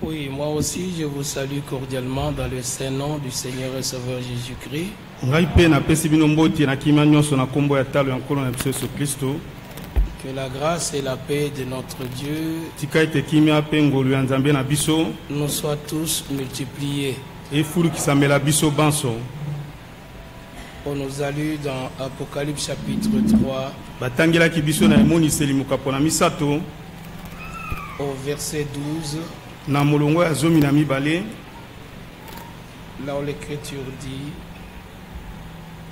Oui, moi aussi, je vous salue cordialement dans le saint nom du Seigneur et Sauveur Jésus-Christ. Que la grâce et la paix de notre Dieu nous soient tous multipliés. banso. On nous a lu dans Apocalypse chapitre 3 batangelaki biso na emoniseli mokapo na misato. Au verset 12, na molongo ya zomi na mibale là où l'Écriture dit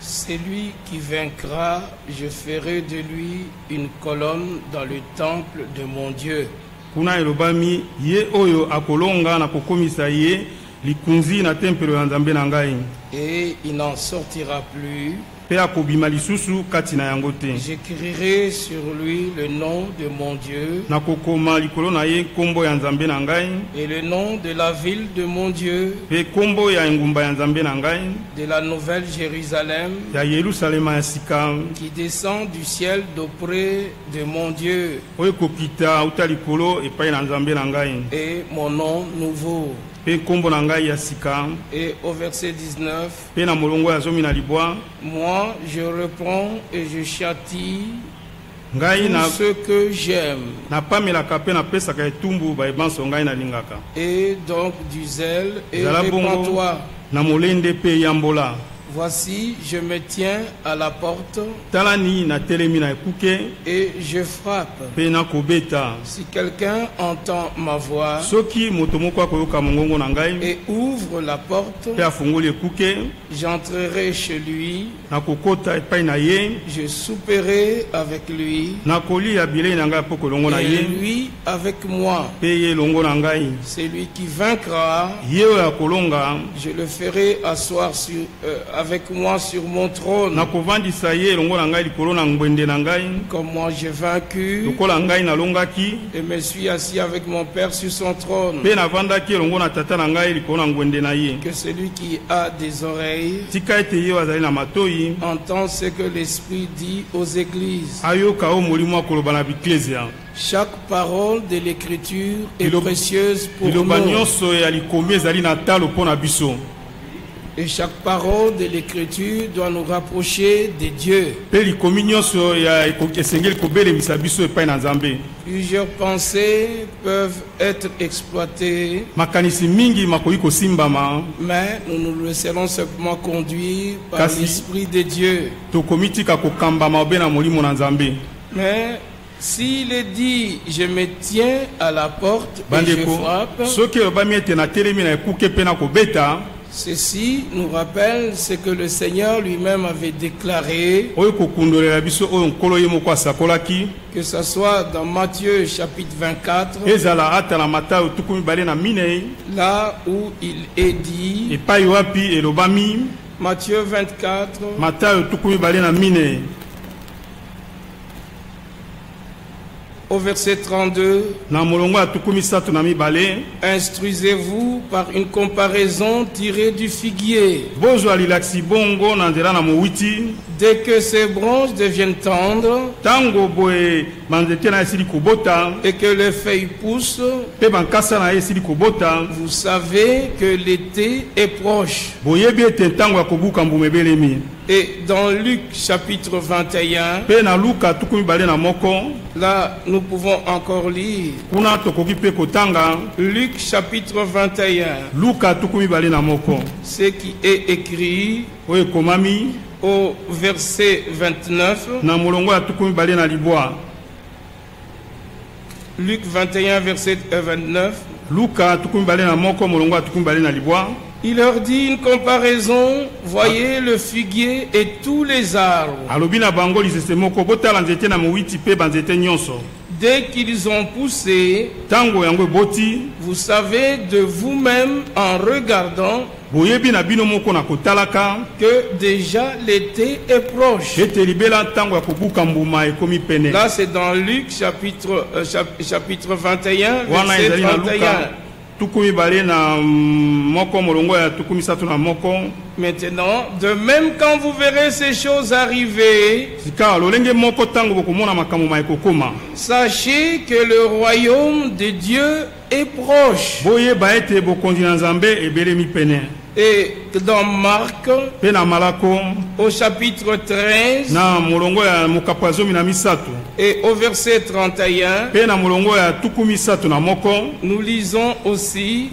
Celui qui vaincra, je ferai de lui une colonne dans le temple de mon Dieu. kuna elobami ye oyo akolonga na kokomisa ye likunzi na tempelo ya nzambe na ngai Et il n'en sortira plus. J'écrirai sur lui le nom de mon Dieu. Et le nom de la ville de mon Dieu, de la nouvelle Jérusalem. Qui descend du ciel d'auprès de mon Dieu. Et mon nom nouveau. Mpe nkombo na ngai ya sika Et au verset 19, mpe na molongo ya zomi na libwa moi je reprends et je châtie ngai na, tout ce que j'aime. napamelaka mpe napesaka etumbu bayebanso ngai nalingaka Et donc du zèle et répands-toi. na molende mpe yambola Voici, je me tiens à la porte talani na ekuke et je frappe. nakobeta Si quelqu'un entend ma voix soki moto moko akoyoka mongongo na ngai et ouvre la porte, mpe afungoli ekuke j'entrerai chez lui, nakokota epai na je souperai avec lui. nakolia bilei na ngai mpo kolongo na et ye lui avec moi. mpe ye elongo na ngai. Celui qui vaincra, ye akolonga. Je le ferai asseoir sur, euh, avec moi sur mon trône, comme moi j'ai vaincu et me suis assis avec mon Père sur son trône. Que celui qui a des oreilles entend ce que l'Esprit dit aux églises. Chaque parole de l'Écriture est précieuse pour nous. Et chaque parole de l'Écriture doit nous rapprocher de Dieu. na nzambe Plusieurs pensées peuvent être exploitées, mais nous nous laisserons simplement conduire par l'Esprit de Dieu. Mais s'il est dit, je me tiens à la porte et je frappe, ceci nous rappelle ce que le Seigneur lui-même avait déclaré, que ce soit dans Matthieu chapitre 24, ezala ata na matayo tuku mibale na minei. là où il est dit, Matthieu 24, matayo tuku mibale na minei au verset 32, na molongo ya tuku misato na mibale instruisez-vous par une comparaison tirée du figuier. Dès que ses branches deviennent tendres et que les feuilles poussent, vous savez que l'été est proche. Et dans Luc chapitre 21, mpe na luka tuku mibale na moko. là nous pouvons encore lire. Luc chapitre 21, luka tuku mibale na moko. Ce qui est écrit au verset 29. na molongo ya tuku mibale na libwa Luc 21, verset 29. luka tuku mibale na moko molongo ya tuku mibale na libwa Il leur dit une comparaison, voyez le figuier et tous les arbres. Dès qu'ils ont poussé, vous savez de vous-même en regardant que déjà l'été est proche. Là, c'est dans Luc chapitre, euh, chap- chapitre 21, wana verset ezali na 31. Maintenant, de même quand vous verrez ces choses arriver, sachez que le royaume de Dieu est proche. Et dans Marc, au chapitre 13 na molongo ya mokapo ya zomi na misato. et au verset 31, mpe na molongo ya tuku misato na moko nous lisons aussi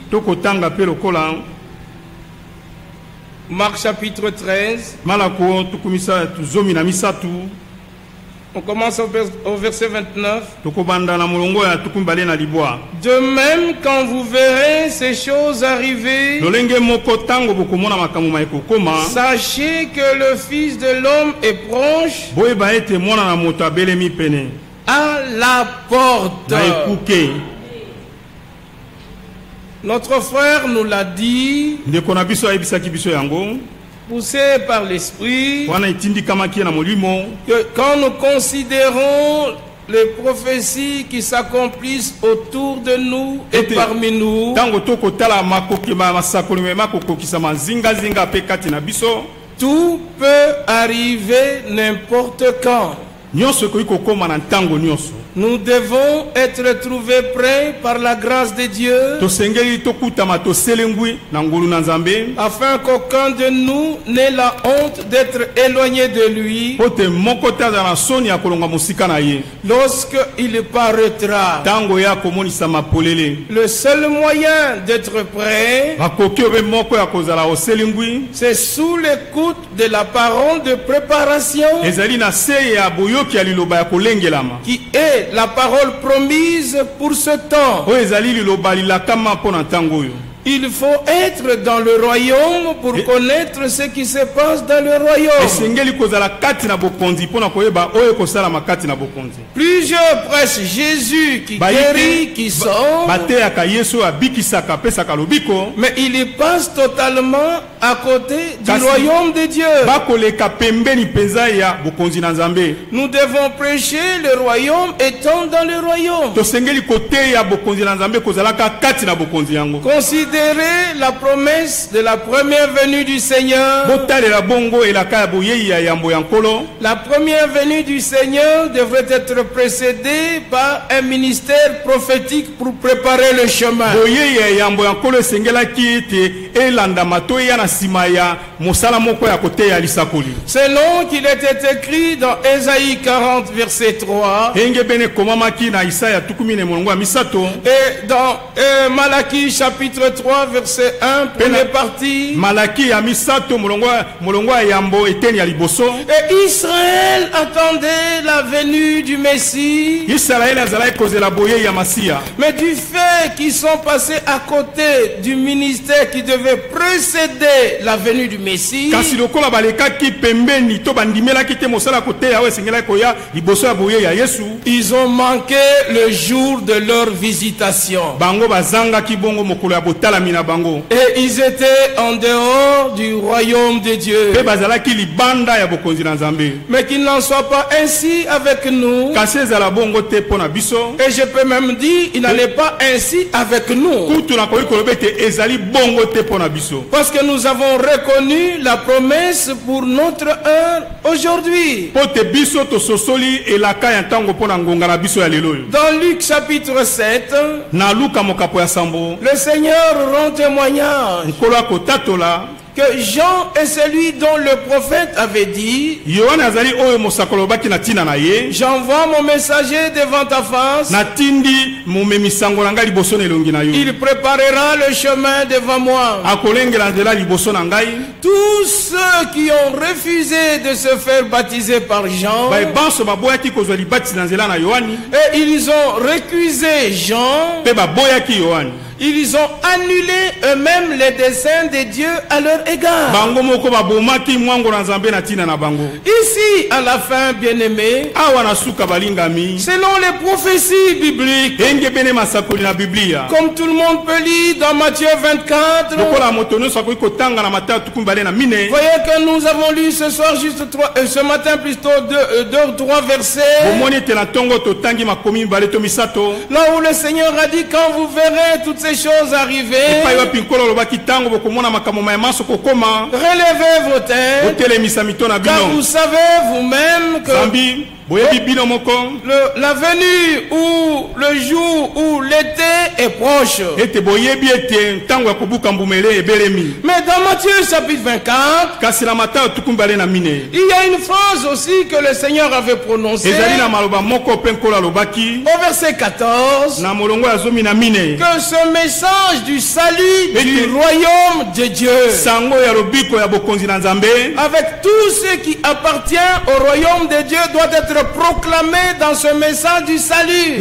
Marc chapitre 13. malako tuku misato zomi na misato On commence au vers- au verset 29. tokobanda na molongo ya tuku mibale na libwa De même, quand vous verrez ces choses arriver, sachez que le Fils de l'homme est proche à la porte. Notre frère nous l'a dit, poussé par l'Esprit, que quand nous considérons les prophéties qui s'accomplissent autour de nous et parmi nous, tout peut arriver n'importe quand. Nous devons être trouvés prêts par la grâce de Dieu afin qu'aucun de nous n'ait la honte d'être éloigné de lui. Lorsqu'il paraîtra. Le seul moyen d'être prêt, c'est sous l'écoute de la parole de préparation qui est la parole promise pour ce temps. Il faut être dans le royaume pour Et- connaître ce qui se passe dans le royaume. Plusieurs prêchent Jésus qui guérit, qui sauve, mais il passe totalement à côté du royaume de Dieu. Nous devons prêcher le royaume étant dans le royaume. tosengeli Considérez la promesse de la première venue du Seigneur. nkolo La première venue du Seigneur devrait être précédée par un ministère prophétique pour préparer le chemin. Selon qu'il était écrit dans Ésaïe 40, verset 3, enge bene ekomamaki na isaya tukumi na molongo ya misato. Et dans euh, Malachie chapitre 3, verset 1, première partie, malaki ya misato molongo ya- molongo ya yambo eteni ya liboso. Et Israël attendait la venue du Messie, azalaki kozela ya mais du fait qu'ils sont passés à côté du ministère qui devait précéder la venue du Messie, kasi lokola balekaki pembeni to bandimelaki te mosala ya koteya oyo esengelaki koya liboso ya boyei ya yesu ils ont manqué le jour de leur visitation. bango bazangaki bongo mokolo ya botalami na bango Et ils étaient en dehors du royaume de Dieu. mpe bazalaki libanda ya bokonzi na nzambe Mais qu'il n'en soit pas ainsi avec nous. kasi ezala bongo te mpo na biso Et je peux même dire, il n'en est pas ainsi avec nous. kutu nakoki koloba ete ezali bongo te mpo na biso Parce que nous avons reconnu la promesse pour notre heure aujourd'hui. Dans Luc chapitre 7, na luka mokapo ya sambo le Seigneur rend témoignage que Jean est celui dont le prophète avait dit, j'envoie mon messager devant ta face. Il préparera le chemin devant moi. Tous ceux qui ont refusé de se faire baptiser par Jean, et ils ont récusé Jean, ils ont annulé eux-mêmes les desseins de Dieu à leur égard. Ici, à la fin, balingami. selon les prophéties bibliques, comme tout le monde peut lire dans Matthieu 24, lokola moto nyonso akoki kotanga na mataya tuku mibale na mine. voyez que nous avons lu ce soir juste trois, euh, ce matin plutôt deux, euh, deux ou trois versets. Là où le Seigneur a dit, quand vous verrez toutes ces choses arrivées, relevez vos têtes, car vous savez vous-même que zambi le- la venue ou le jour où l'été est proche. Mais dans Matthieu chapitre 24, kasi na matayo tuku mibale na mine. il y a une phrase aussi que le Seigneur avait prononcée. Au verset 14. na molongo ya zomi na mine. que ce message du salut du royaume de Dieu, avec tout ce qui appartient au royaume de Dieu, doit être proclamé dans ce message du salut,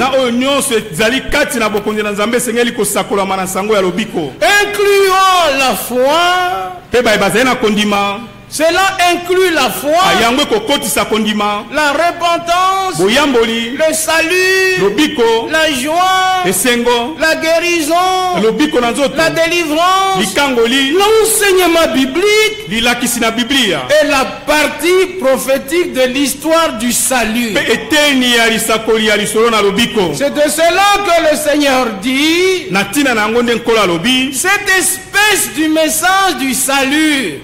nzambe esengeli kosakolama na sango ya lobiko incluant la foi. mpe baye bazali na kondima Cela inclut la foi, la repentance, le salut, la joie, la guérison, la délivrance, l'enseignement biblique et la partie prophétique de l'histoire du salut. C'est de cela que le Seigneur dit, cette espèce du message du salut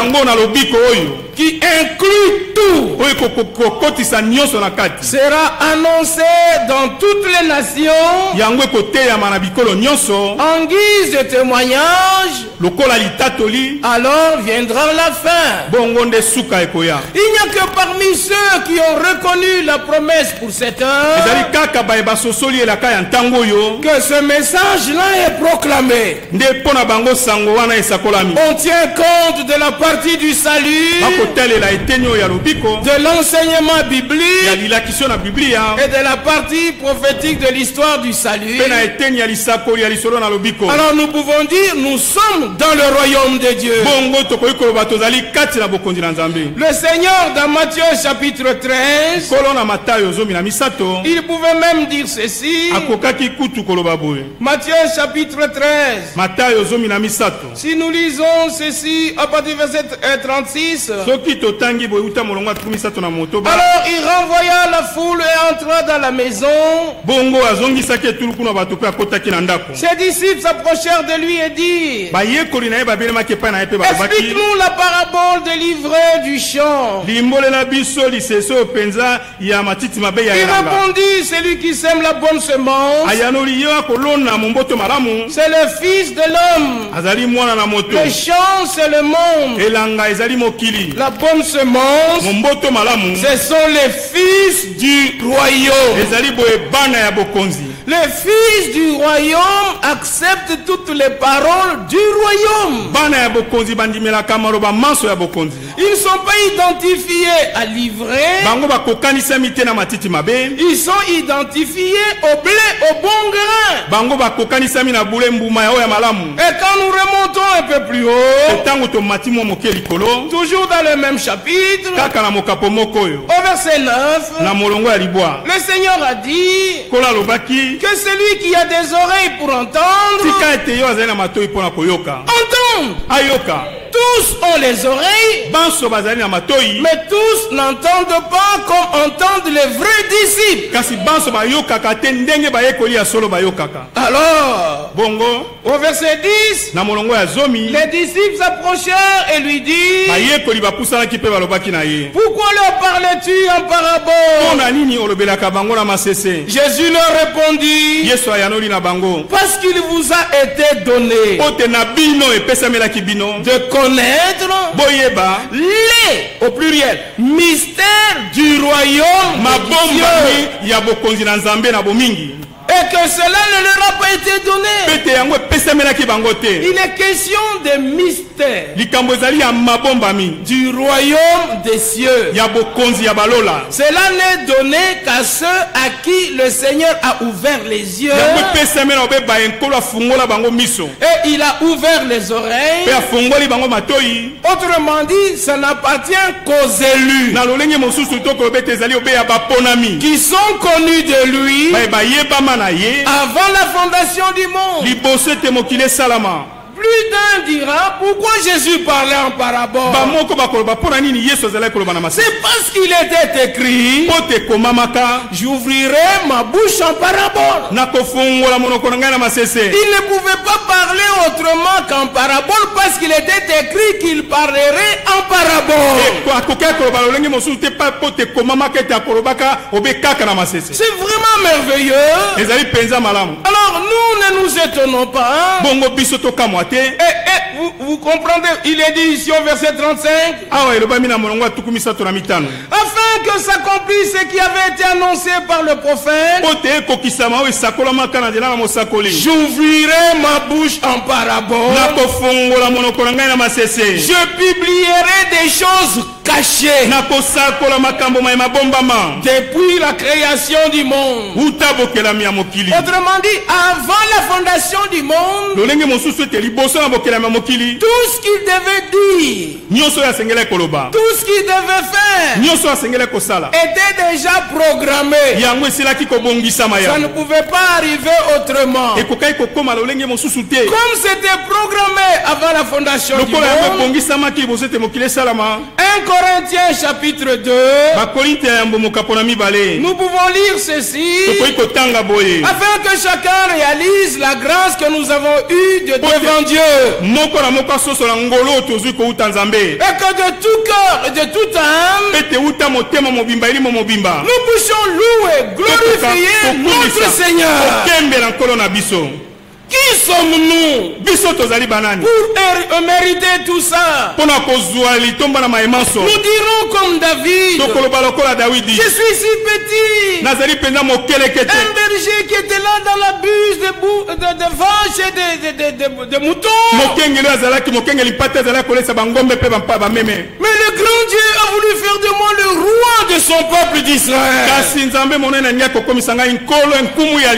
oyo esango na lobiko oyo. Qui inclut tout. Oyo kokotisa nyonso na kati. Sera annoncé dans toutes les nations. Yango ekoteyama na bikolo nyonso. En guise de témoignage, lokola litatoli. alors viendra la fin. bongo nde suka ekoya. Il n'y a que parmi ceux qui ont reconnu la promesse pour cette heure ezali kaka baye basosoli elaka ya ntango oyo. que ce message-là est proclamé. nde mpo na bango sango wana esakolami. On tient compte de la partie du salut, de l'enseignement biblique et de la partie prophétique de l'histoire du salut. Alors nous pouvons dire, nous sommes dans le royaume de Dieu. Le Seigneur, dans Matthieu chapitre 13, nkolo na matayo zomi na misato il pouvait même dire ceci. Matthieu chapitre 13. matayo zomi na misato Si nous lisons ceci à partir du verset 36, soki totangi boye uta molongo ya tuku misato na motoba alors il renvoya la foule et entra dans la maison. Ses disciples s'approchèrent de lui et dirent, explique-nous la parabole de l'ivraie du champ. Il répondit, celui qui sème la bonne semence, c'est le Fils de l'homme. Le champ, c'est le monde. La bonne semence, ce sont les fils du royaume. Les fils du royaume acceptent toutes les paroles du royaume. Ils ne sont pas identifiés à l'ivraie, ils sont identifiés au blé, au bon grain. Et quand nous remontons un peu plus haut, moke likolo. Toujours dans le même chapitre, kaka na mokapo moko oyo. Au verset 9, na molongo ya libwa. le Seigneur a dit alobaki que celui qui a des oreilles pour entendre, tika ete yo azali na matoi mpo na koyoka. Entende. ayoka Tous ont les oreilles, mais tous n'entendent pas comme entendent les vrais disciples. Alors, bongo au verset 10, na molongo ya zomi les disciples s'approchèrent et lui dirent, pourquoi leur parlais-tu en parabole? Jésus leur répondit, parce qu'il vous a été donné. De connaître boyeba. les, au pluriel, mystères du royaume de Dieu. mabombami ya bokonzi na nzambe na bomingi Et que cela ne leur a pas été donné. Il est question des mystères du royaume des cieux. Cela n'est donné qu'à ceux à qui le Seigneur a ouvert les yeux. Et il a ouvert les oreilles. Autrement dit, ça n'appartient qu'aux élus. Qui sont connus de lui na ye avant la fondation du monde. liboso ete mokili esalama Plus d'un dira pourquoi Jésus parlait en parabole? C'est parce qu'il était écrit J'ouvrirai ma bouche en parabole. Il ne pouvait pas parler autrement qu'en parabole parce qu'il était écrit qu'il parlerait en parabole. C'est vraiment merveilleux. Alors nous ne nous étonnons pas. hein. Te Et, et vous, vous comprenez, il est dit ici au verset 35, awa elobami na molongo ya tuku misato na mitano. Afin que s'accomplisse ce qui avait été annoncé par le prophète, mpo te ekokisama oyo esakolamaka na nzela na mosakoli. j'ouvrirai ma bouche en parabole. nakofongola monoko na ngai na masese. Je publierai des choses cachées. Nakosakola makambo mai mabombama. Depuis la création du monde. uta bokelami ya mokili. Autrement dit, avant la fondation du monde, lolenge mosusu ete liboso na bokelami ya mokili. Tout ce qu'il devait dire, nyonso oyo asengelaki koloba. tout ce qu'il devait faire, nyonso kosala. était déjà programmé. yango esilaki kobongisama Ça ne pouvait pas arriver autrement. ekokaki kokóma lolenge mosusu te. Comme c'était programmé avant la fondation du lokola yango monde, ebongisamaki liboso ete mokili esalama. 1 Corinthiens chapitre 2, bakorinte ya yambo mokapo na mibale. nous pouvons lire ceci. tokoki kotanga boye. Afin que chacun réalise la grâce que nous avons eue de devant Dieu. moko na moko asosola ngolo oyo tozwi kouta nzambe. Et que de tout cœur et de toute âme, ete uta motema mobimba elimo mobimba. nous puissions louer, glorifier notre Seigneur. okembela nkolo na biso. Qui sommes-nous pour hér- mériter tout ça? Nous dirons comme David, je suis si petit. Berger qui était là dans la buse de, bou- de, de vaches et de, de, de, de- de moutons. Mais le grand Dieu a voulu faire de moi le roi de son peuple d'Israël.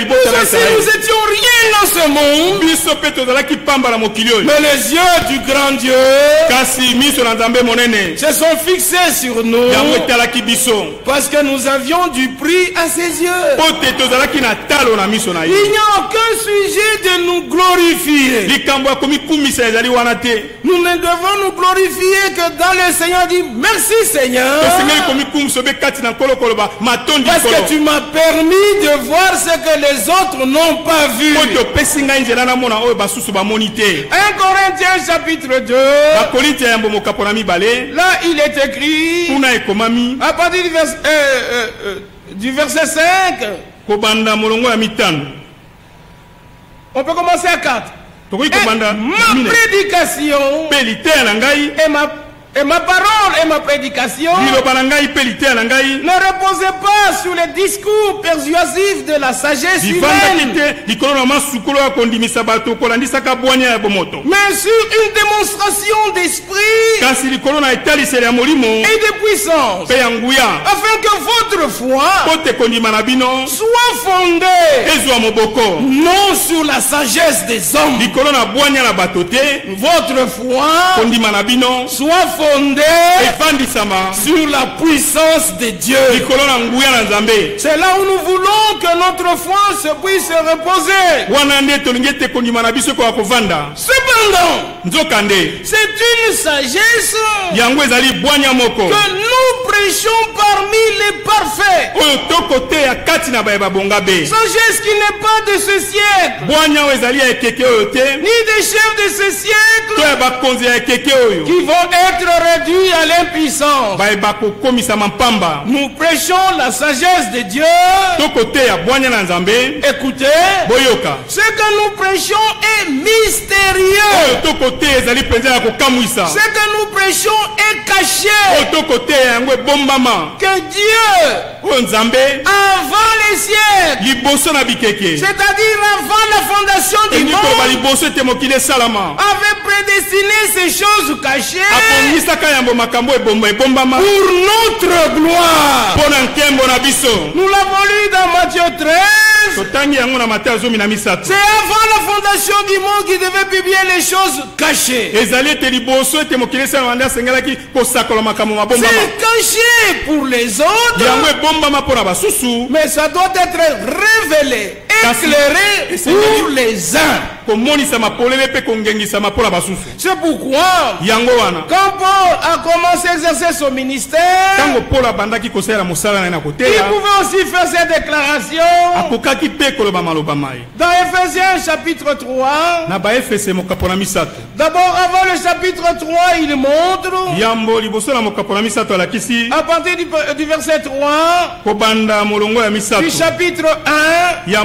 Nous aussi, nous étions rien dans ce monde. Mais les yeux du grand Dieu se sont fixés sur nous parce que nous avions du prix à ses yeux. Il n'y a aucun sujet de nous glorifier. Nous ne devons nous glorifier que dans le Seigneur dit merci Seigneur. Parce que tu m'as permis de voir ce que les autres n'ont pas vu. mpo topesi ngai nzela namona oyo basusu bamoni te 1 Corinthiens chapitre 2, bakorinti ya yambo mokapo na mibale là il est écrit à partir du, vers- euh, euh, euh, du verset 5, kobanda molongo ya mitano. On peut commencer à 4. tokoki kobanda ma mine. prédication. Mpe liteya na ngai et ma, parole et ma prédication ne reposaient pas sur les discours persuasifs de la sagesse humaine, mais sur une démonstration d'esprit et de puissance, afin que votre foi soit fondée non sur la sagesse des hommes. Votre foi soit fondée sur la puissance de Dieu. C'est là où nous voulons que notre foi se puisse reposer. Cependant, c'est une sagesse que nous prêchons parmi les parfaits. Sagesse qui n'est pas de ce siècle, ni des chefs de ce siècle. Qui vont être réduits à l'impuissance. Nous prêchons la sagesse de Dieu. Écoutez, boyoka. Ce que nous prêchons est mystérieux. Ce que nous prêchons est caché. Que Dieu, avant les siècles, c'est-à-dire avant la fondation du monde, avait prédestiné ces choses cachées akongisaka yambo makambo ebomba ebombama pour notre gloire. mpo na nkembo na biso Nous l'avons lu dans Matthieu 13. totangi yango na mateya zomi na misato C'est avant la fondation du monde qui devait publier les choses cachées. ezali ete liboso ete mokili esalama nde asengelaki kosakola makambo mabombama C'est caché pour les autres, yango ebombama mpo na basusu mais ça doit être révélé éclairé pour les uns. komonisama polele mpe kongengisama mpo na basusu C'est pourquoi, yango wana quand a commencé à exercer son ministère, il pouvait aussi faire ses déclarations. Dans Ephésiens chapitre 3, na baefese mokapo na misato. D'abord avant le chapitre 3, il montre, à partir du, du verset 3 kobanda molongo ya du chapitre 1, ya,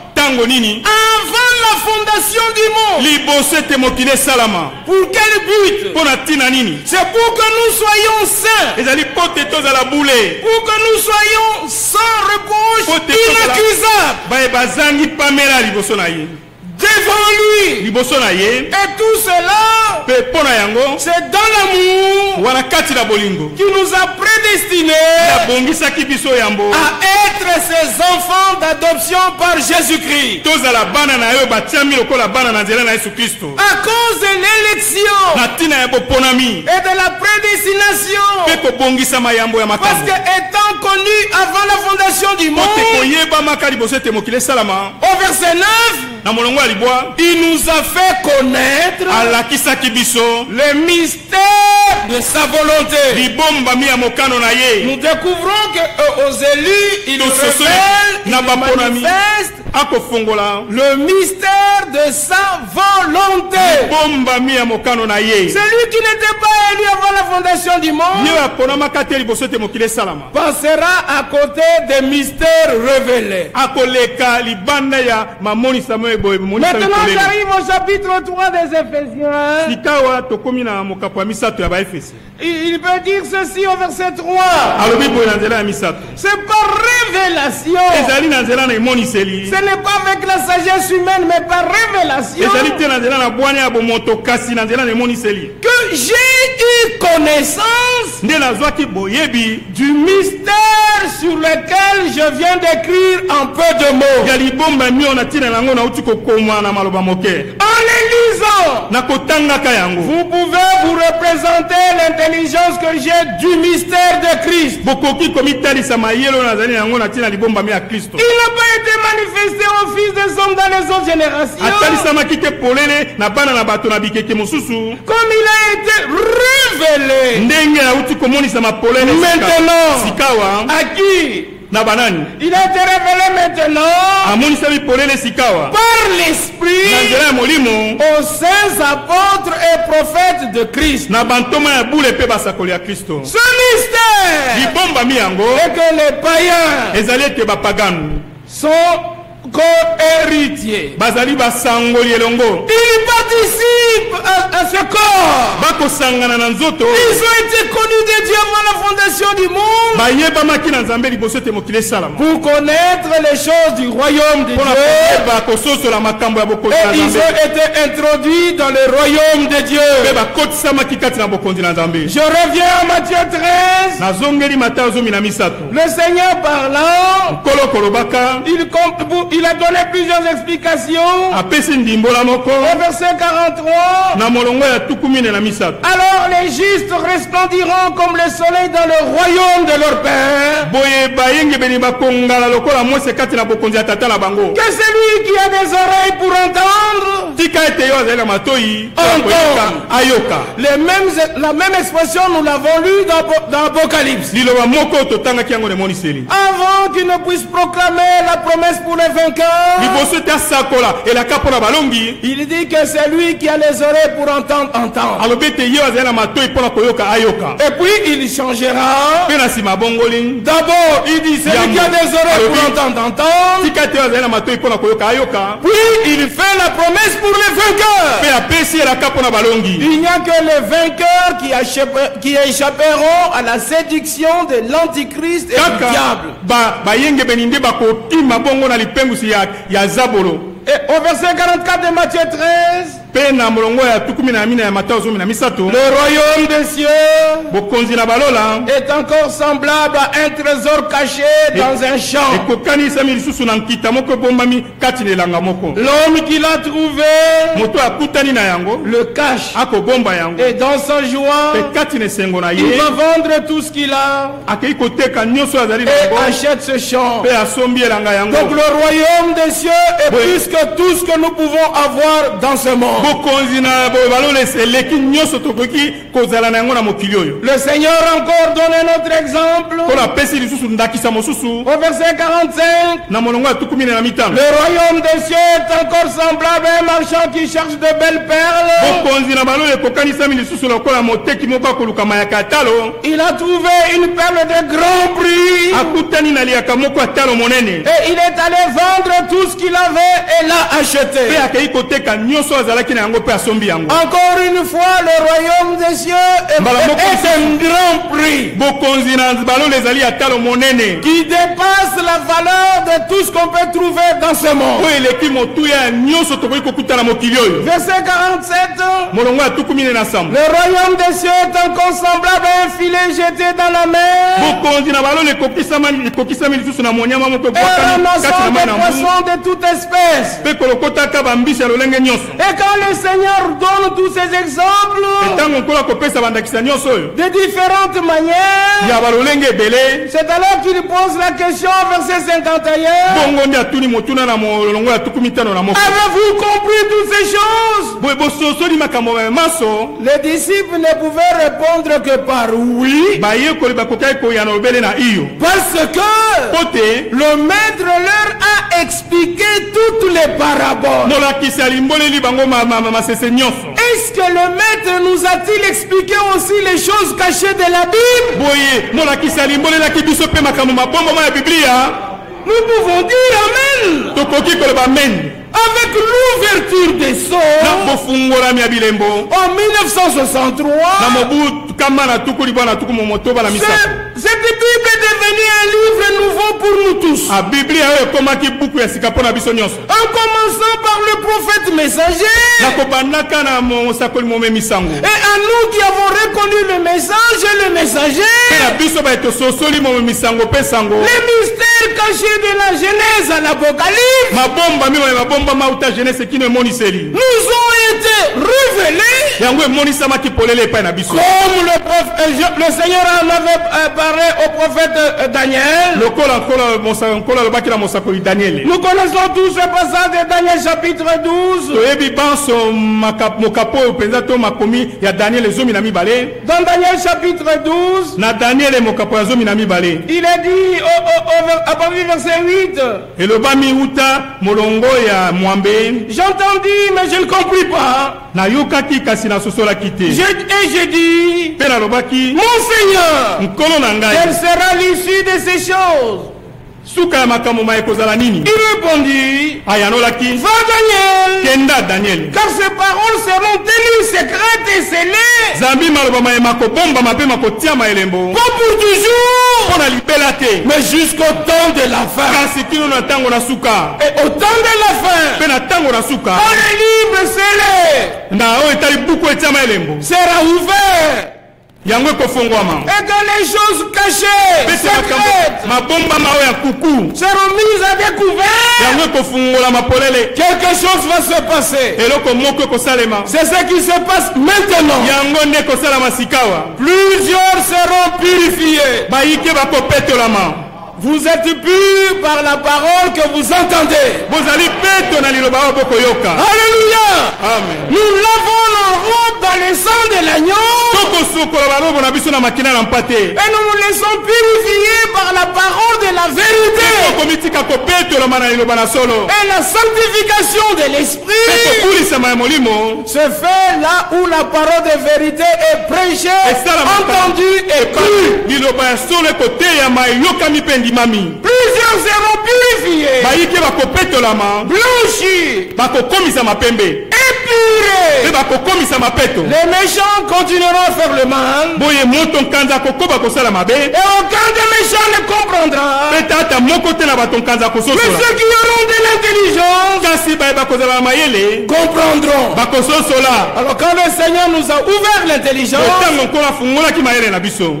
ntango nini? Avant la fondation du monde. liboso ete mokili esalama. Pour quel but? Mpo na ntina nini? C'est pour que nous soyons saints, ezali mpo te tozala bule. Pour que nous soyons sans reproche, Faut te- inaccusables baye bazangi pamela liboso na ye devant lui. liboso na ye. Et tout cela, yango. c'est dans l'amour wana kati na bolingo. qui nous a prédestinés yambo. à être ses enfants d'adoption par Jésus-Christ. tozala bana na ye oyo batiami lokola bana na nzela na yesu kristo À cause de l'élection na ntina ya boponami. et de la prédestination. ya Parce que étant connu avant la fondation du monde, au verset 9, na molongo ya libwa il nous a fait connaître le mystère de sa volonté. Nous découvrons que euh, aux élus, il révèle, il manifeste le mystère de sa volonté. Celui qui n'était pas élu avant la fondation du monde. Passera à côté des mystères révélés. Maintenant, j'arrive au chapitre 3 des Éphésiens. baefesi Il peut dire ceci au verset 3. alobi boye na nzela ya misato C'est par révélation. Ce n'est pas avec la sagesse humaine, mais par révélation que j'ai eu connaissance du mystère sur lequel je viens d'écrire en peu de mots. Oyo na maloba moke. En les lisant, na kotangaka yango. Vous pouvez vous représenter l'intelligence que j'ai du mystère de Christ. bokoki komitalisa mayele oyo nazali na yango na ntina libombami ya kristo. Il n'a pas été manifesté aux fils des hommes dans les autres générations. atalisamaki te polele na bana na bato na bikeke mosusu. Comme il a été révélé. Ndenge nauti komonisama polele sika- Maintenant. sikawa. qui na banani il a été révélé maintenant amonisami polele sikawa. par na l'Esprit nzela ya molimo. aux saints apôtres et prophètes de Christ. na bantoma ya bule mpe basakoli ya kristo. Ce mystère libombami yango. est que les païens ezali ete bapaganu sont co-héritiers. bazali basangoli elongo Ils participent à, à ce corps. bakosangana na nzoto Ils ont été connus de Dieu avant la fondation du monde bayebamaki na nzambe liboso ete mokili esalama pour connaître les choses du royaume de Dieu. koyeba kososola makambo ya bokonzi Et na ils nzambe ont été introduits dans le royaume de Dieu. bakotisamaki kati na bokonzi na nzambe Je reviens à Matthieu 13. nazongeli matayo zomi na misato Le Seigneur parlant, nkolo kolobaka il, com- il a donné plusieurs explications. Au verset 43, na molongo ya tuku mine na misato alors les justes resplendiront comme le soleil dans le royaume de leur Père. Que celui qui a des oreilles pour entendre, Entend. les mêmes, la même expression, nous l'avons lu dans, dans Apocalypse. Avant qu'il ne puisse proclamer la promesse pour les vainqueurs, il dit que c'est lui qui a les oreilles pour entendre, entendre. Et puis il changera. D'abord, il dit celui qui a des oreilles pour entendre, entendre. Puis il fait la promesse pour les vainqueurs. Il n'y a que les vainqueurs qui, échappe- qui échapperont à la séduction de l'antichrist et du diable. Lipengusi ya, ya zabolo Et au verset 44 de Matthieu 13, Le royaume des cieux est encore semblable à un trésor caché dans un champ. L'homme qui l'a trouvé le cache. Et dans sa joie, il va vendre tout ce qu'il a et achète ce champ. Donc le royaume des cieux est plus que tout ce que nous pouvons avoir dans ce monde. Bokonzi na balolesa eleki nyonso tokoki kozala na yango na mokili oyo. Le Seigneur a encore donné notre exemple. Mpona apesi lisusu ndakisa mosusu. Au verset 45. na molongo ya tuku mine na mitano. Le royaume des cieux est encore semblable à un marchand qui cherche de belles perles. bokonzi na balolo ekokanisami lisusu lokola moteki moko akoluka mayaka ya talo. Il a trouvé une perle de grand prix. Akutani na liyaka moko ya talo monene. Et il est allé vendre tout ce qu'il avait et l'a mpe acheté. akei koteka nyonso azalaki Encore une fois, le royaume des cieux est, un grand prix. Qui dépasse la valeur de tout ce qu'on peut trouver dans ce monde. Verset 47. molongo ya tuku mine na sambo. Le royaume des cieux est encore semblable à un filet jeté dans la mer. Et ramassant des poissons de toute espèce. Et quand le Seigneur donne tous ces exemples de différentes manières, c'est alors qu'il pose la question verset 51. bongo nde atuni motuna na molongo ya tuku mitano na moko Avez-vous compris toutes ces choses? Les disciples ne pouvaient répondre que par oui, iyo parce que le maître leur a expliqué toutes les paraboles. Est-ce que le maître nous a-t-il expliqué aussi les choses cachées de la Bible? Biblia Nous pouvons dire Amen. Avec l'ouverture des sceaux en 1963, cette Bible est devenue un livre nouveau pour nous tous. biso nyonso. En commençant par le prophète messager. Sango et à nous qui avons reconnu le message et le messager, les mystères cachés de la Genèse à l'Apocalypse. Nous ont été révélés. Comme le, prof- euh, le Seigneur en avait euh, parlé au prophète euh, Daniel. Nous connaissons tous ce passage de Daniel chapitre 12. toyebi banso maka- mokapo oyo mpenza to makomi ya daniele zomi na mibale Dans Daniel chapitre 12, na daniele mokapo ya zomi na mibale il est dit au- partir verset 8, elobami uta molongo ya mwambe j'entendis mais je ne compris pas. Je- et mpe nalobaki mon Seigneur, na quelle sera l'issue de ces choses? Suka ya makambo ma ekozala nini? Il répondit, ayanolaki va Daniel, kenda daniele car ces paroles seront tenues secrètes et scellées. Zambi maloba mayema kobombama mpe makotiama elembo. Pas pour toujours, mpo na libela te. Mais jusqu'au temps de la fin. kasi kino na ntango na suka. Et au temps de la fin, mpe na ntango na suka. Quand le livre scellé na oyo etali buku etiama elembo. Sera ouvert yango et que les choses cachées, secrètes, mabombama oyo ya kuku. Seront mises à découvert, yango ekofungolama polele quelque chose va se passer. eloko moko ekosalema. C'est ce qui se passe maintenant. yango nde ekosalama sikawa Plusieurs seront purifiés. bayike bakopetolama Vous êtes purs par la parole que vous entendez. Alléluia. amen. Nous lavons nos robes dans le sang de l'agneau et nous nous laissons purifier par la parole de la vérité. Et la sanctification de l'esprit se fait là où la parole de vérité est prêchée, entendue et crue. ebimami plusieurs seront purifiés bayiki bakopetolama blanchi bakokomisama pembe. Mapeto Les méchants continueront à faire le mal. Et aucun des méchants ne comprendra. Mais ceux qui auront de l'intelligence na mayele. comprendront. Alors quand le Seigneur nous a ouvert l'intelligence,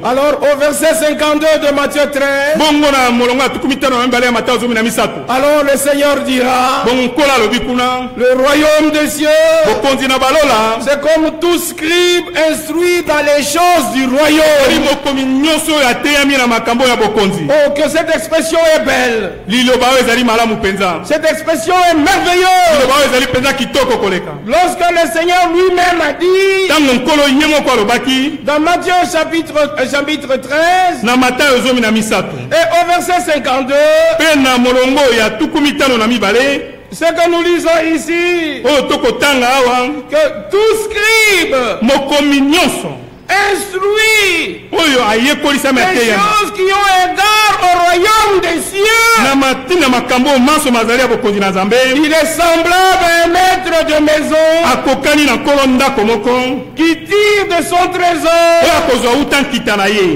alors au verset 52 de Matthieu 13, bongo na molongo ya tuku mitano na mibale ya matayo zomi na misato. alors le Seigneur dira, le royaume des cieux, c'est comme tout scribe instruit dans les choses du royaume. Oh, que cette expression est belle. Cette expression est merveilleuse. Lorsque le Seigneur lui-même a dit, dans Matthieu chapitre, euh, chapitre 13, na matayo zomi na misato et au verset 52, Ce que nous lisons ici, que tout scribe, instruit les choses qui ont égard au royaume des cieux. Il est semblable à un maître de maison qui tire de son trésor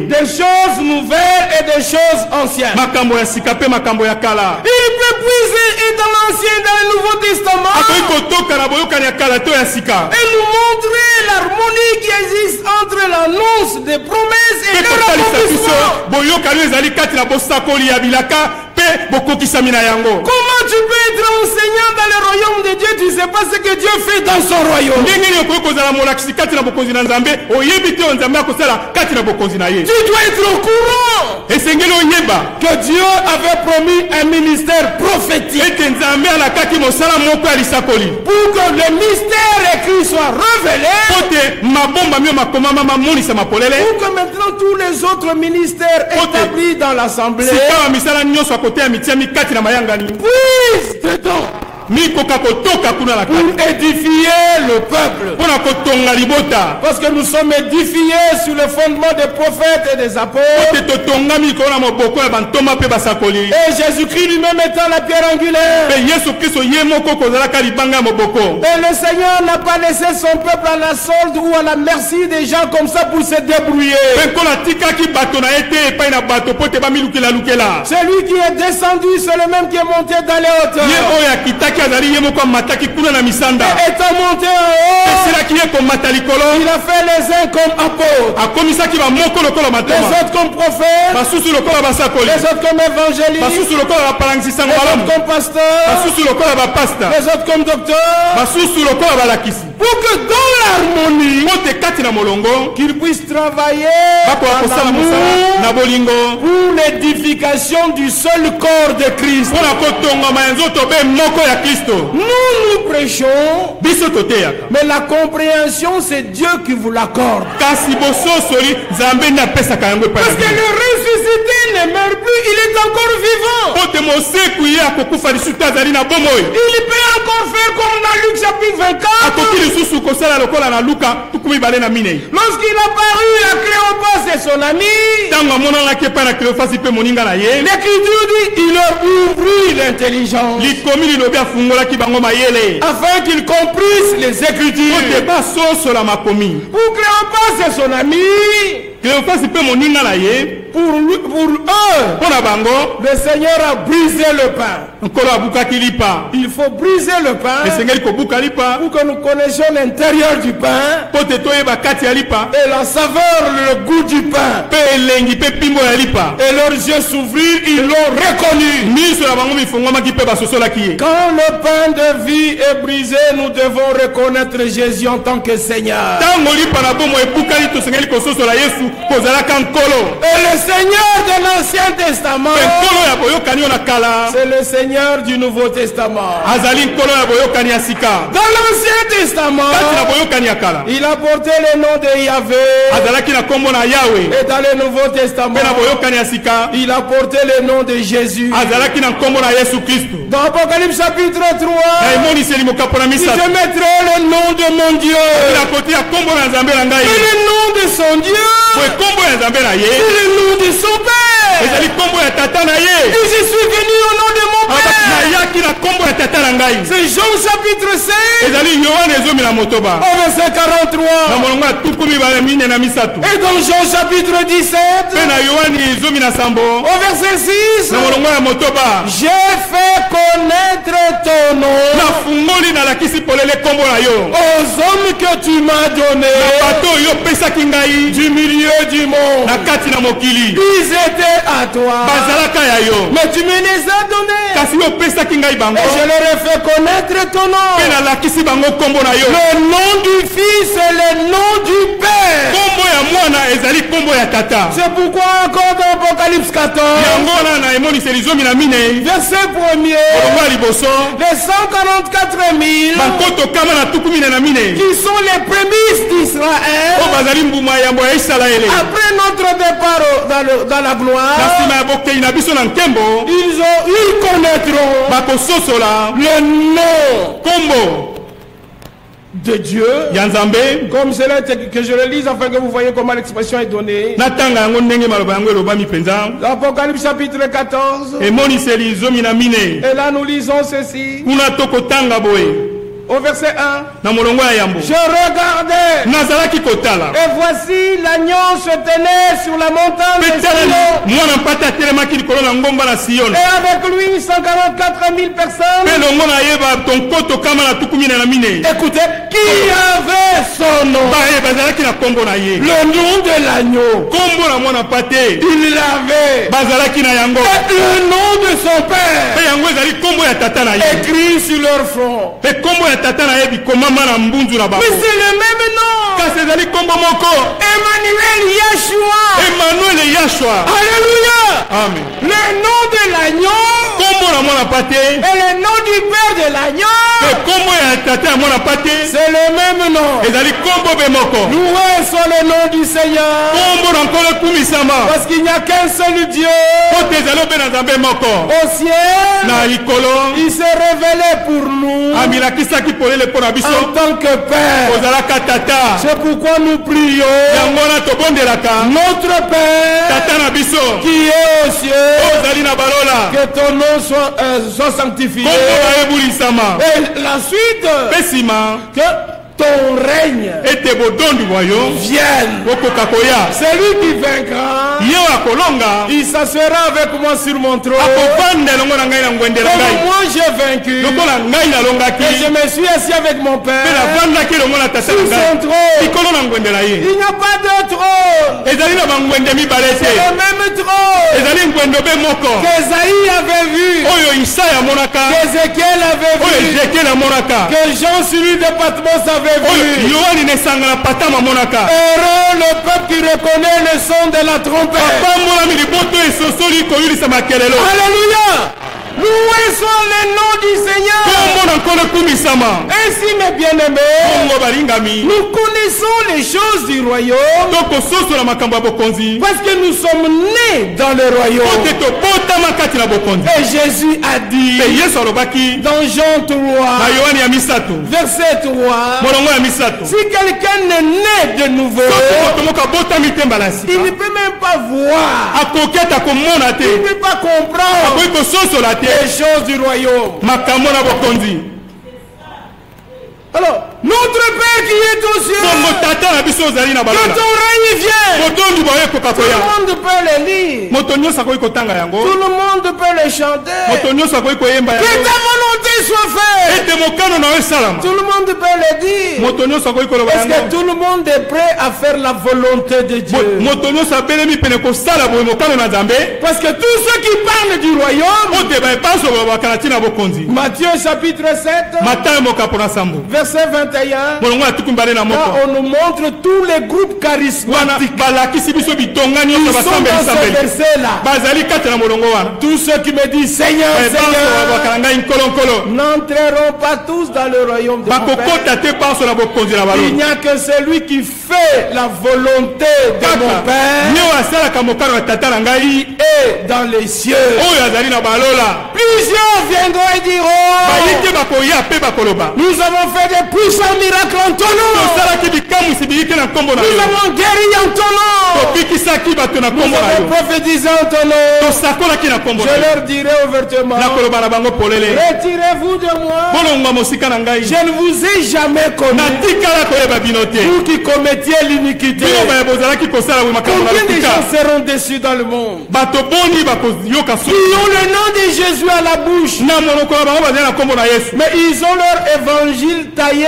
des choses nouvelles et des choses anciennes. Il peut puiser et dans l'Ancien dans le Nouveau Testament et nous montrer l'harmonie qui existe entre l'annonce des promesses et boyokani ezali kati na bosakoli ya bilaka Comment tu peux être enseignant dans le royaume de Dieu, tu ne sais pas ce que Dieu fait dans son royaume. Tu dois être au courant. Que Dieu avait promis un ministère prophétique. Pour que le mystère écrit soit révélé, pour que maintenant tous les autres ministères établis dans l'assemblée koteya mitia mikati na mayangani. Please treton pour édifier le peuple. Parce que nous sommes édifiés sur le fondement des prophètes et des apôtres. Et Jésus-Christ lui-même étant la pierre angulaire. Et le Seigneur n'a pas laissé son peuple à la solde ou à la merci des gens comme ça pour se débrouiller. bamilukelalukela Celui qui est descendu, c'est le même qui est monté dans les hauteurs. Akitaki azali ye moko amataki kuna na misanda. Esilaki ye komata likolo. Il a fait les uns comme apôtres, akomisaki bamoko lokola les matoma autres comme prophètes, basusu lokola basakoli les autres comme évangélistes, basusu lokola bapalangisi les sango autres malamu. comme pasteurs, basusu lokola bapasta les autres comme docteurs, basusu lokola balakisi pour que dans l'harmonie, qu'ils puissent travailler en amour pour l'édification du seul corps de Christ. Nous, nous prêchons, mais la compréhension, c'est Dieu qui vous l'accorde. Parce que le ressuscité ne meurt plus, il est encore vivant. Il peut encore faire comme dans Luc chapitre 24. Lorsqu'il a paru à Cléopas et son ami, l'Écriture dit il leur ouvrit l'intelligence afin qu'ils comprissent les Écritures. Pour Cléopas et son ami, pour, lui- pour eux, le Seigneur a brisé le pain. Il faut briser le pain. Pour que nous connaissions l'intérieur du pain. Et la saveur, le goût du pain. Et leurs yeux s'ouvrirent, ils l'ont reconnu. Quand le pain de vie est brisé, nous devons reconnaître Jésus en tant que Seigneur. Et le Seigneur de l'Ancien Testament, c'est le Seigneur du Nouveau Testament. azali nkolo ya boyokani ya sika Dans l'Ancien Testament, kati na boyokani ya kala il a porté le nom de Yahvé. azalaki na nkombo na yawe Et dans le Nouveau Testament, mpe na boyokani ya sika il a porté le nom de Jésus. azalaki na nkombo na yesu kristu Dans Apocalypse chapitre 3, na emoniseli mokapo na je misato mettrai le nom de mon Dieu. na kotia nkombo na nzambe na ngai Et le nom de son Dieu. boye nkombo ya nzambe na ye Et le nom de son Père. ezali nkombo ya tata na ye Et je suis venu au nom de mon Nayaki na nkombo ya tata na ngai. Jean chapitre 5 ezali yohane ezomi na motoba verset na 43. molongo ya tuku mibale mine na misato. Et dans Jean chapitre 17 mpe na yohane ezomi na sambo. Au verset 6, na molongo ya motoba j'ai fait connaître ton nom. Nafungoli nalakisi polele nkombo na yo. Aux hommes que tu m'as donné. Na bato oyo opesaki ngai. Du milieu du monde. na kati na mokili. Ils étaient à toi. bazalaka ya yo. Mais tu me les as donnés. kasi yo opesaki ngai bango. Et je leur ai fait connaître ton nom. mpe nalakisi bango nkombo na yo. Le nom du Fils et le nom du Père. nkombo ya mwana ezali nkombo ya tata. C'est pourquoi encore dans Apocalypse 14, yango wana na emoniseli zomi na minei verset 1er, molongo ya liboso. les 144 000 bankoto kama na tuku mine na minei qui sont les prémices d'Israël, oyo bazali mbuma ya yambo ya isalaele. après notre départ dans, le- dans la na gloire, nsima ya bokei na biso na nkembo ils, ont, ils connaîtront le nom nkombo de Dieu. Comme cela que je le lise afin que vous voyez comment l'expression est donnée. natanga yango ndenge maloba yango elobami mpenza Apocalypse chapitre 14. emoniseli zomi na minei Et là nous lisons ceci au verset 1. na molongo ya yambo Je regardais kotala et voici l'agneau se tenait sur la montagne de Sion. Et avec lui 144 000 personnes. Écoutez, qui avait son nom? Ye Le nom de l'agneau. Il l'avait. Et le nom de son père écrit sur leur front. ya tata nayebi komama na mbunzu na bakokasi ezali nkombo moko. Emmanuel yashua emmanuel yashua aleluya amen. Mwana mpate et le nom du père de l'agneau. mpe nkombo ya tata ya mwana mpate C'est le même nom. ezali nkombo be moko. Loué soit le nom du Seigneur. nkombo na nkolo ekumisama Parce qu'il n'y a qu'un seul Dieu. Po te ezali obe na nzambe moko. Au ciel. na likolo. Il s'est révélé pour nous. Amilakisaki polele mpo na biso. En tant que Père. ozalaka tata. C'est pourquoi nous prions. Yango wana tobondelaka. Notre Père. Tata na biso. Qui est au ciel. ozali na balola. Que ton nom soit, euh, soit sanctifié. nkombo na ebulisama Et la suite, que ton règne ete bodondi bwayo vienne. bokoka koya Celui qui vaincra, il s'assoira avec moi sur mon trône. Comme moi j'ai vaincu. Et je me suis assis avec mon Père sur son trône. Il n'y a pas de trône. C'est le même trône qu'Esaïe avait vu, qu'Ézéchiel avait vu, que Jean celui de Patmos avait na patama amonaka Heureux le peuple qui reconnaît le son de la trompette. pambolami liboto esosoli koyulisa makelelo Alléluia. Loué soit le nom du Seigneur. Ainsi, mes bien-aimés, nous connaissons les choses du royaume. Parce que nous sommes nés dans le royaume. Et Jésus a dit dans Jean 3, verset 3, si quelqu'un n'est né de nouveau, il ne peut même pas voir, il ne peut pas comprendre. Les choses du royaume. makambo na bokonzi Alors, notre Père qui est aux cieux, que ton règne vienne. Tout le monde peut le lire. Tout le monde peut le chanter. Que ta volonté soit faite. Tout le monde peut le dire. Est-ce que tout le monde est prêt à faire la volonté de Dieu? Parce que tous ceux qui parlent du royaume, ntina bokonzi Matthieu chapitre 7, matayo mokapo na sambo verset 21, là on nous montre tous les groupes charismatiques. Ils sont dans ce verset-là. Tous ceux qui me disent Seigneur, balobaka Seigneur, n'entreront pas tous dans le royaume de mon Père. Il n'y a que celui qui fait la volonté de mon Père est dans les cieux. Plusieurs viendront et diront Nous avons fait des puissants Nous avons guéri en ton nom. Nous avons prophétisé en ton nom. Je leur dirai ouvertement Retirez-vous de moi. Je ne vous ai jamais connu. Vous qui commettiez l'iniquité. Combien de gens seront déçus dans le monde? Su ont le nom de Jésus à la bouche, mais ils ont leur évangile taillé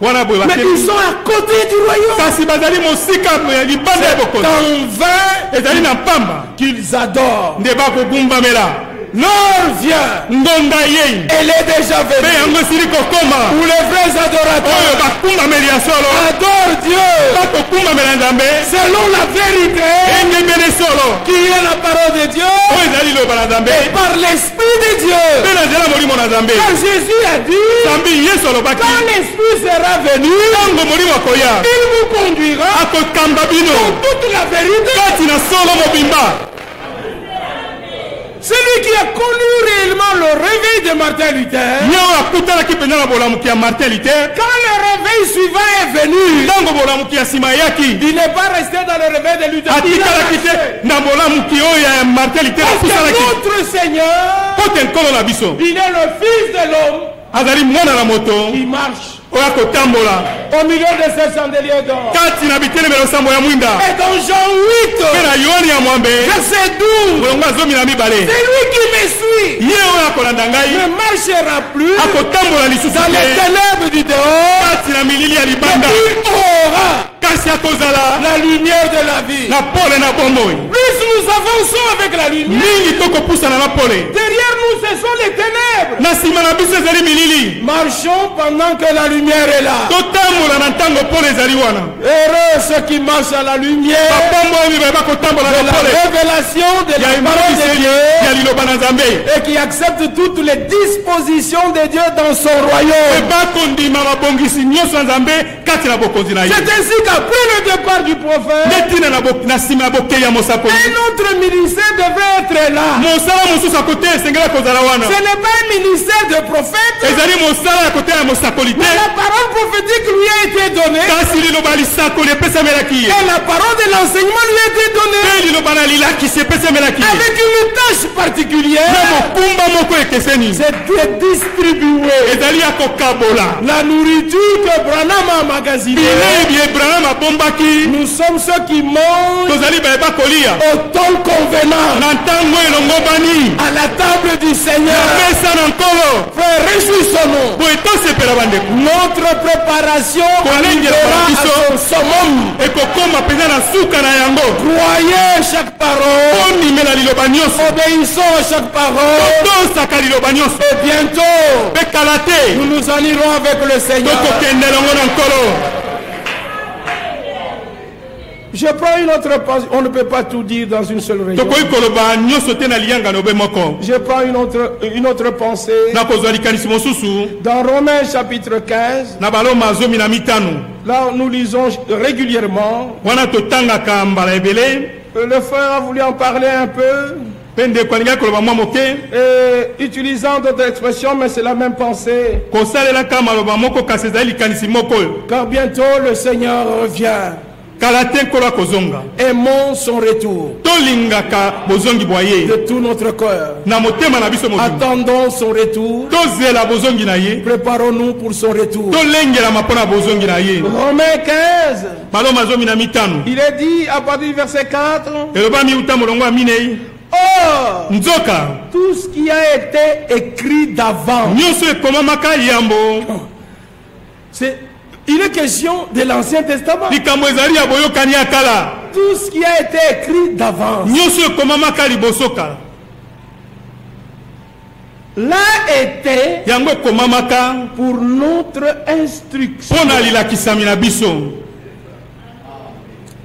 wana boye kasi bazali mosika ya libanda ya bokonzi. ezali na pamba. nde bakogumbamela L'heure vient, ngonga yei. Elle est déjà venue. yango esili kokoma. Où les vrais oyo adorateurs bakumbameli ya solo. Adorent Dieu. Bakokumbamela nzambe selon la vérité. Engebele solo. Qui est la parole de Dieu. Oyo ezali liloba na nzambe par l'Esprit de Dieu. mpe na nzela molimo na nzambe Car Jésus a dit, nzambi yesu alobaki. Quand l'Esprit sera venu, ntango molimo akoya. il vous conduira akokamba bino. toute la vérité. kati na solo mobimba Celui qui a connu réellement le réveil de Martin Luther, oyo akutanaki mpenza na bolamuki ya martin luther. Quand le réveil suivant est venu, ntango bolamuki ya nsima eyaki il n'est pas resté dans le réveil de Luther. Il atikalaki te na bolamuki oyo ya martin luther apusalaki. notre Seigneur, po te nkolo na biso. il est le Fils de l'homme azali mwana na moto. qui marche oyo akotambola au milieu de ces chandeliers d'or. kati na bitelemelo nsambo ya mwinda. Et dans Jean mpe 8, na yohani ya mwambe. Verset 12, molongo ya zomi na mibale. C'est lui qui me suit. ye oyo akolanda ngai. Ne marchera plus akotambola lisusu dans les te ténèbres du dehors, kati na milili ya libanda. Aura la lumière de la vie. Plus nous avançons avec la lumière, derrière nous ce sont les ténèbres. Marchons pendant que la lumière est là. Heureux ceux qui marchent à la lumière. De la révélation de la parole de Dieu. et qui acceptent toutes les dispositions de Dieu dans son royaume. C'est ainsi qu'après le départ du prophète, un autre ministère devrait être là. Ce n'est pas un ministère de prophète, mais la parole prophétique lui a été donnée. Et la parole de l'enseignement lui a été donnée. Avec une tâche particulière. C'est de distribuer la nourriture que Branham a emmagasinée. Nous sommes ceux qui mangent tozali bayeba kolia au temps convenant à la table du Seigneur. Frère, réjouissons-nous. Notre préparation à son summum. Croyez chaque parole. Obéissons à chaque parole. Et bientôt, nous nous en irons avec le Seigneur. Je prends une autre pause. On ne peut pas tout dire dans une seule moko Je prends une autre, une autre pensée. Dans Romains chapitre 15, na baloma zomi na mitano là nous lisons régulièrement. Euh, Le frère a voulu en parler un peu, et utilisant d'autres expressions, mais c'est la même pensée. Car bientôt le Seigneur revient. Aimons son retour. de tout notre cœur. Attendons son retour. Préparons-nous pour son retour. Romains 15, baloma zomi na mitano. Il est dit à partir du verset 4, eloba miuta molongo ya minei. Or, nzoka. tout ce qui a été écrit d'avant, c'est, il est question de l'Ancien Testament. Tout ce qui a été écrit d'avance. yango ekomamaka pour notre instruction,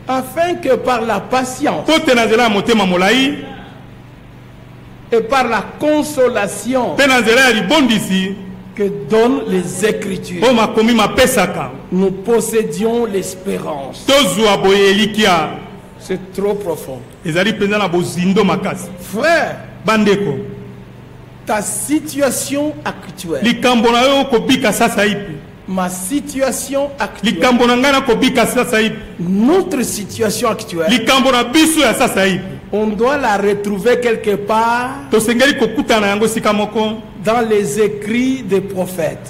afin que par la patience et par la consolation que donnent les Écritures, nous possédions l'espérance. C'est trop profond. Frère, bandeko. ta situation actuelle, ma situation actuelle, notre situation actuelle, on doit la retrouver quelque part dans les écrits des prophètes.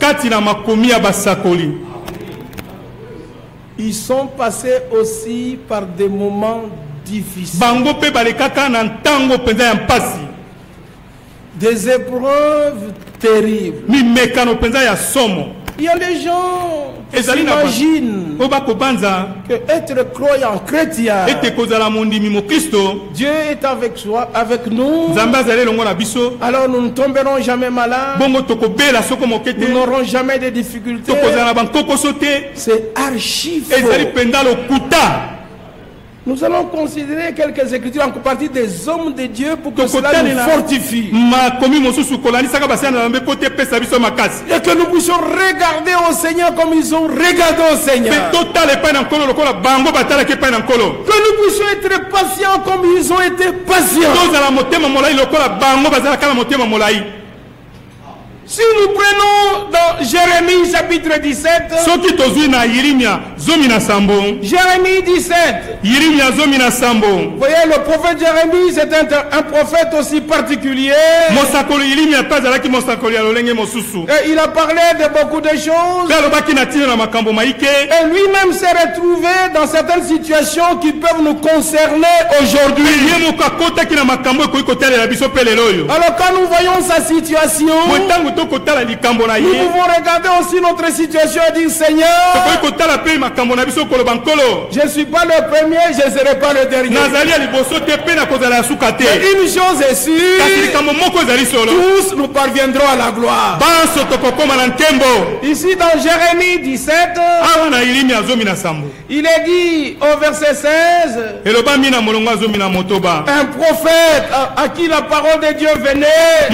Ils sont passés aussi par des moments difficiles, des épreuves terribles. Il y a des gens bakobanza. que être croyant chrétien, Dieu est avec soi, avec nous. Alors nous ne tomberons jamais malades, nous n'aurons jamais de difficultés. C'est archi faux. Nous allons considérer quelques écritures en partie des hommes de Dieu pour que cela nous fortifie. Et que nous puissions regarder au Seigneur comme ils ont regardé au Seigneur. Que nous puissions être patients comme ils ont été patients. Si nous prenons dans Jérémie chapitre 17, soki tozwi na yirimia zomi na sambo Jérémie 17, yirimia zomi na sambo vous voyez le prophète Jérémie c'est un, un prophète aussi particulier. mosakoli yirimia mpe azalaki mosakoli ya lolenge mosusu Et il a parlé de beaucoup de choses. mpe alobaki na ntina na makambo maike Et lui-même s'est retrouvé dans certaines situations qui peuvent nous concerner aujourd'hui. ye moko akotaki na makambo ekoki kotalela biso mpe lelo oyo Alors quand nous voyons sa situation, ntango nous pouvons regarder aussi notre situation et dire Seigneur, je ne suis pas le premier, je ne serai pas le dernier. te Une chose est sûre, tous nous parviendrons à la gloire. Ici dans Jérémie 17, awa na ilimi ya zomi na sambo. il est dit au verset 16, elobami na molongo ya zomi na motoba. un prophète à, à qui la parole de Dieu venait.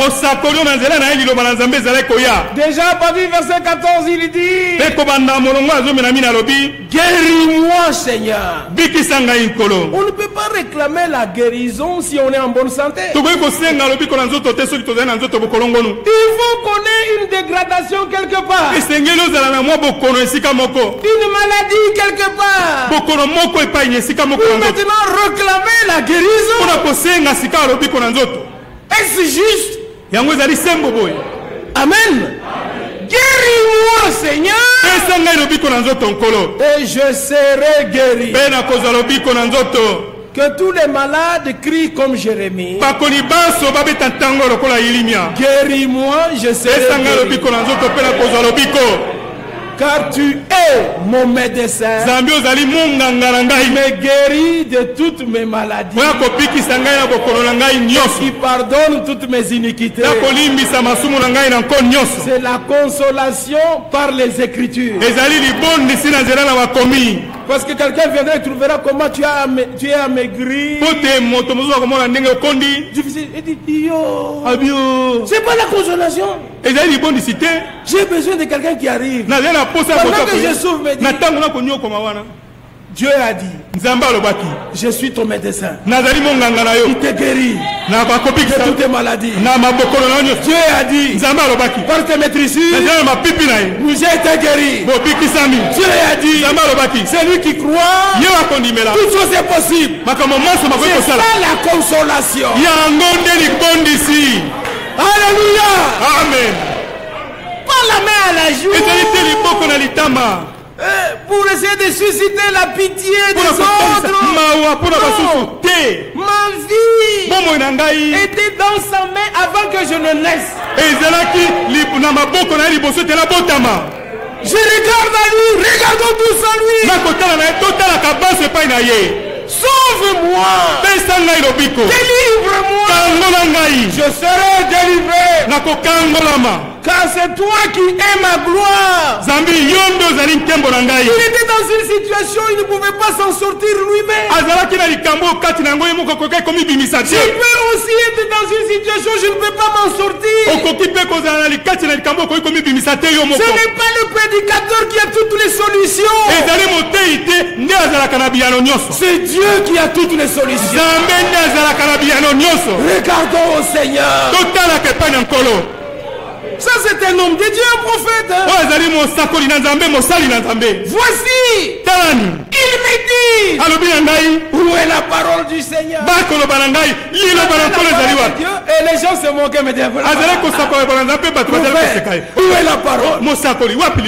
Nzambe ezalaki koya. Déjà à partir du verset 14, il dit, mpe kobanda molongo ya zomi na mini alobi. Guéris-moi Seigneur. bikisa ngai nkolo. On ne peut pas réclamer la guérison si on est en bonne santé. tokoki kosenga lobiko na nzoto te soki tozali na nzoto bokolongonu Il faut qu'on ait une dégradation quelque part, esengeli ozala na mwa bokono esika moko. Une maladie quelque part. bokono moko epai esika moko maintenant réclamer la guérison. mpona kosenga sika ya lobiko na nzoto. Est-ce juste? Yango ezali sembo boye Amen. Guéris-moi Seigneur pesa ngai lobiko na nzoto nkolo et je serai guéri. mpe nakozwa lobiko na nzoto Que tous les malades crient comme Jérémie. bakoli banso babeta ntango lokola yilimia Guéris-moi, je serai pesa ngai guéri. lobiko na nzoto mpe nakozwa lobiko Car tu es mon médecin. nzambe ozali monganga na ngai me guérit de toutes mes maladies. mpo ya kobikisa ngai na bokono na ngai nyonso Il pardonne toutes mes iniquités. ya kolimbisa masumu na ngai na nko nyonso C'est la consolation par les Écritures. ezali libondisi na nzela na bakomi Parce que quelqu'un viendra et trouvera comment tu, as tu es amaigri. Difficile. Il dit, yo, abio c'est pas la consolation. ezali libondisi te J'ai besoin de quelqu'un qui arrive. Pendant que je souffre, me dit, Dieu a dit, je suis ton médecin. Il te guérit na de toutes tes maladies. Dieu a dit, par tes maîtrises, nous j'ai été guéri. Dieu a dit, celui qui croit, toute chose est possible. C'est ça la consolation. Alléluia. amen. Pas la main à la joue pour essayer de susciter la pitié des autres. Ma vie était dans sa main avant que je ne naisse. Je regarde à lui, regardons tous à lui. Sauve-moi. Délivre-moi. Je serai délivré. Car c'est toi qui es ma gloire. zambi yo nde ozali nkembo na ngai Il était dans une situation, il ne pouvait pas s'en sortir lui-même. azalaki na likambo kati na peux aussi être dans une situation, je ne peux pas m'en sortir. okoki mpe kozala na likati na likambo okoki komibimisa te yo Ce n'est pas le prédicateur qui a toutes les solutions. ezali motei te nde azalaka na biyano nyonso C'est Dieu qui a toutes les solutions. nzambe nde azalaka na biyano nyonso Regardons au Seigneur. totalaka epai na nkolo Ça, c'est un homme de Dieu, un prophète. hein. Voici, il me dit, où est la parole du Seigneur? La parole de Dieu, Et les gens se moquaient, mais où est la parole?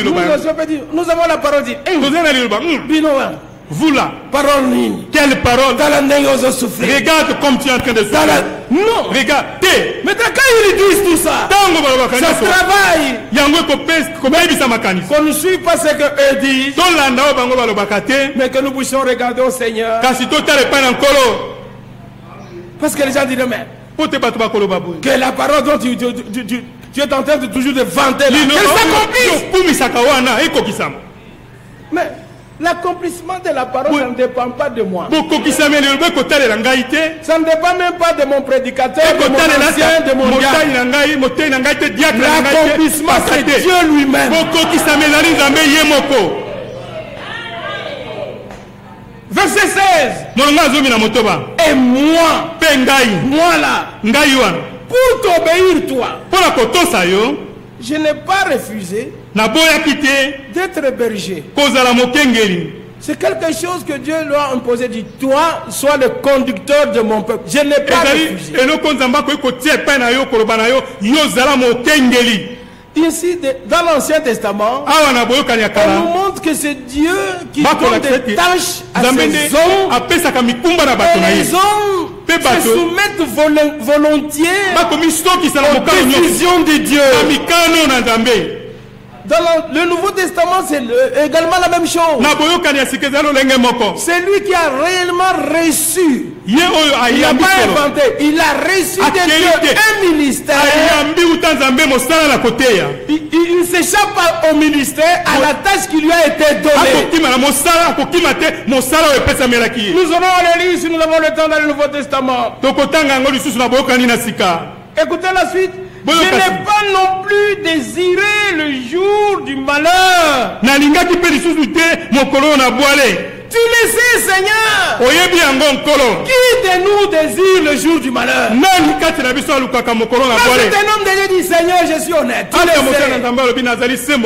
Nous, liloba yango je peux dire, nous avons la parole dit, wa, vula parole nini quelle parole? Regarde comme tu es en train de souffrir. Non. Regarde. Maintenant quand ils disent tout ça? Ça nyonso travaille qu'on ne suit pas ce que eux disent. Mais que nous puissions regarder au Seigneur. Parce que les gens disent mais boye. Que la parole dont tu, tu, tu, tu, tu es en train de toujours de vanter là, qu'elle oyo s'accomplisse. mais l'accomplissement de la parole ça ne dépend pas de moi. Ça ne dépend même pas de mon prédicateur de mon ancien de mon l'accomplissement c'est Dieu lui-même. Verset 16 molongo azomi na motoba. Et moi. Moi là. Pour t'obéir toi. Je n'ai pas refusé naboyaki te d'être berger. Kozala mokengeli. C'est quelque chose que Dieu lui a imposé. Dit toi sois le conducteur de mon peuple. Je n'ai pas mokengeli. Ici de- dans l'ancien testament on nous montre que c'est Dieu qui donne des tâches à ses hommes. et les hommes se soumettent volo- volontiers aux décisions de Dieu na mikano na nzambe dans le Nouveau Testament c'est le- également la même chose. C'est lui qui a réellement reçu. Il n'a pas inventé. Il a reçu de Dieu un ministère. Il, ne s'échappe pas au ministère à la tâche qui lui a été donnée. Nous allons le lire si nous avons le temps dans le Nouveau Testament. Écoutez la suite je n'ai pas non plus désiré le jour du malheur tu le sais Seigneur qui de nous désire le jour du malheur. Quand c'est un homme de Dieu dit Seigneur je suis honnête.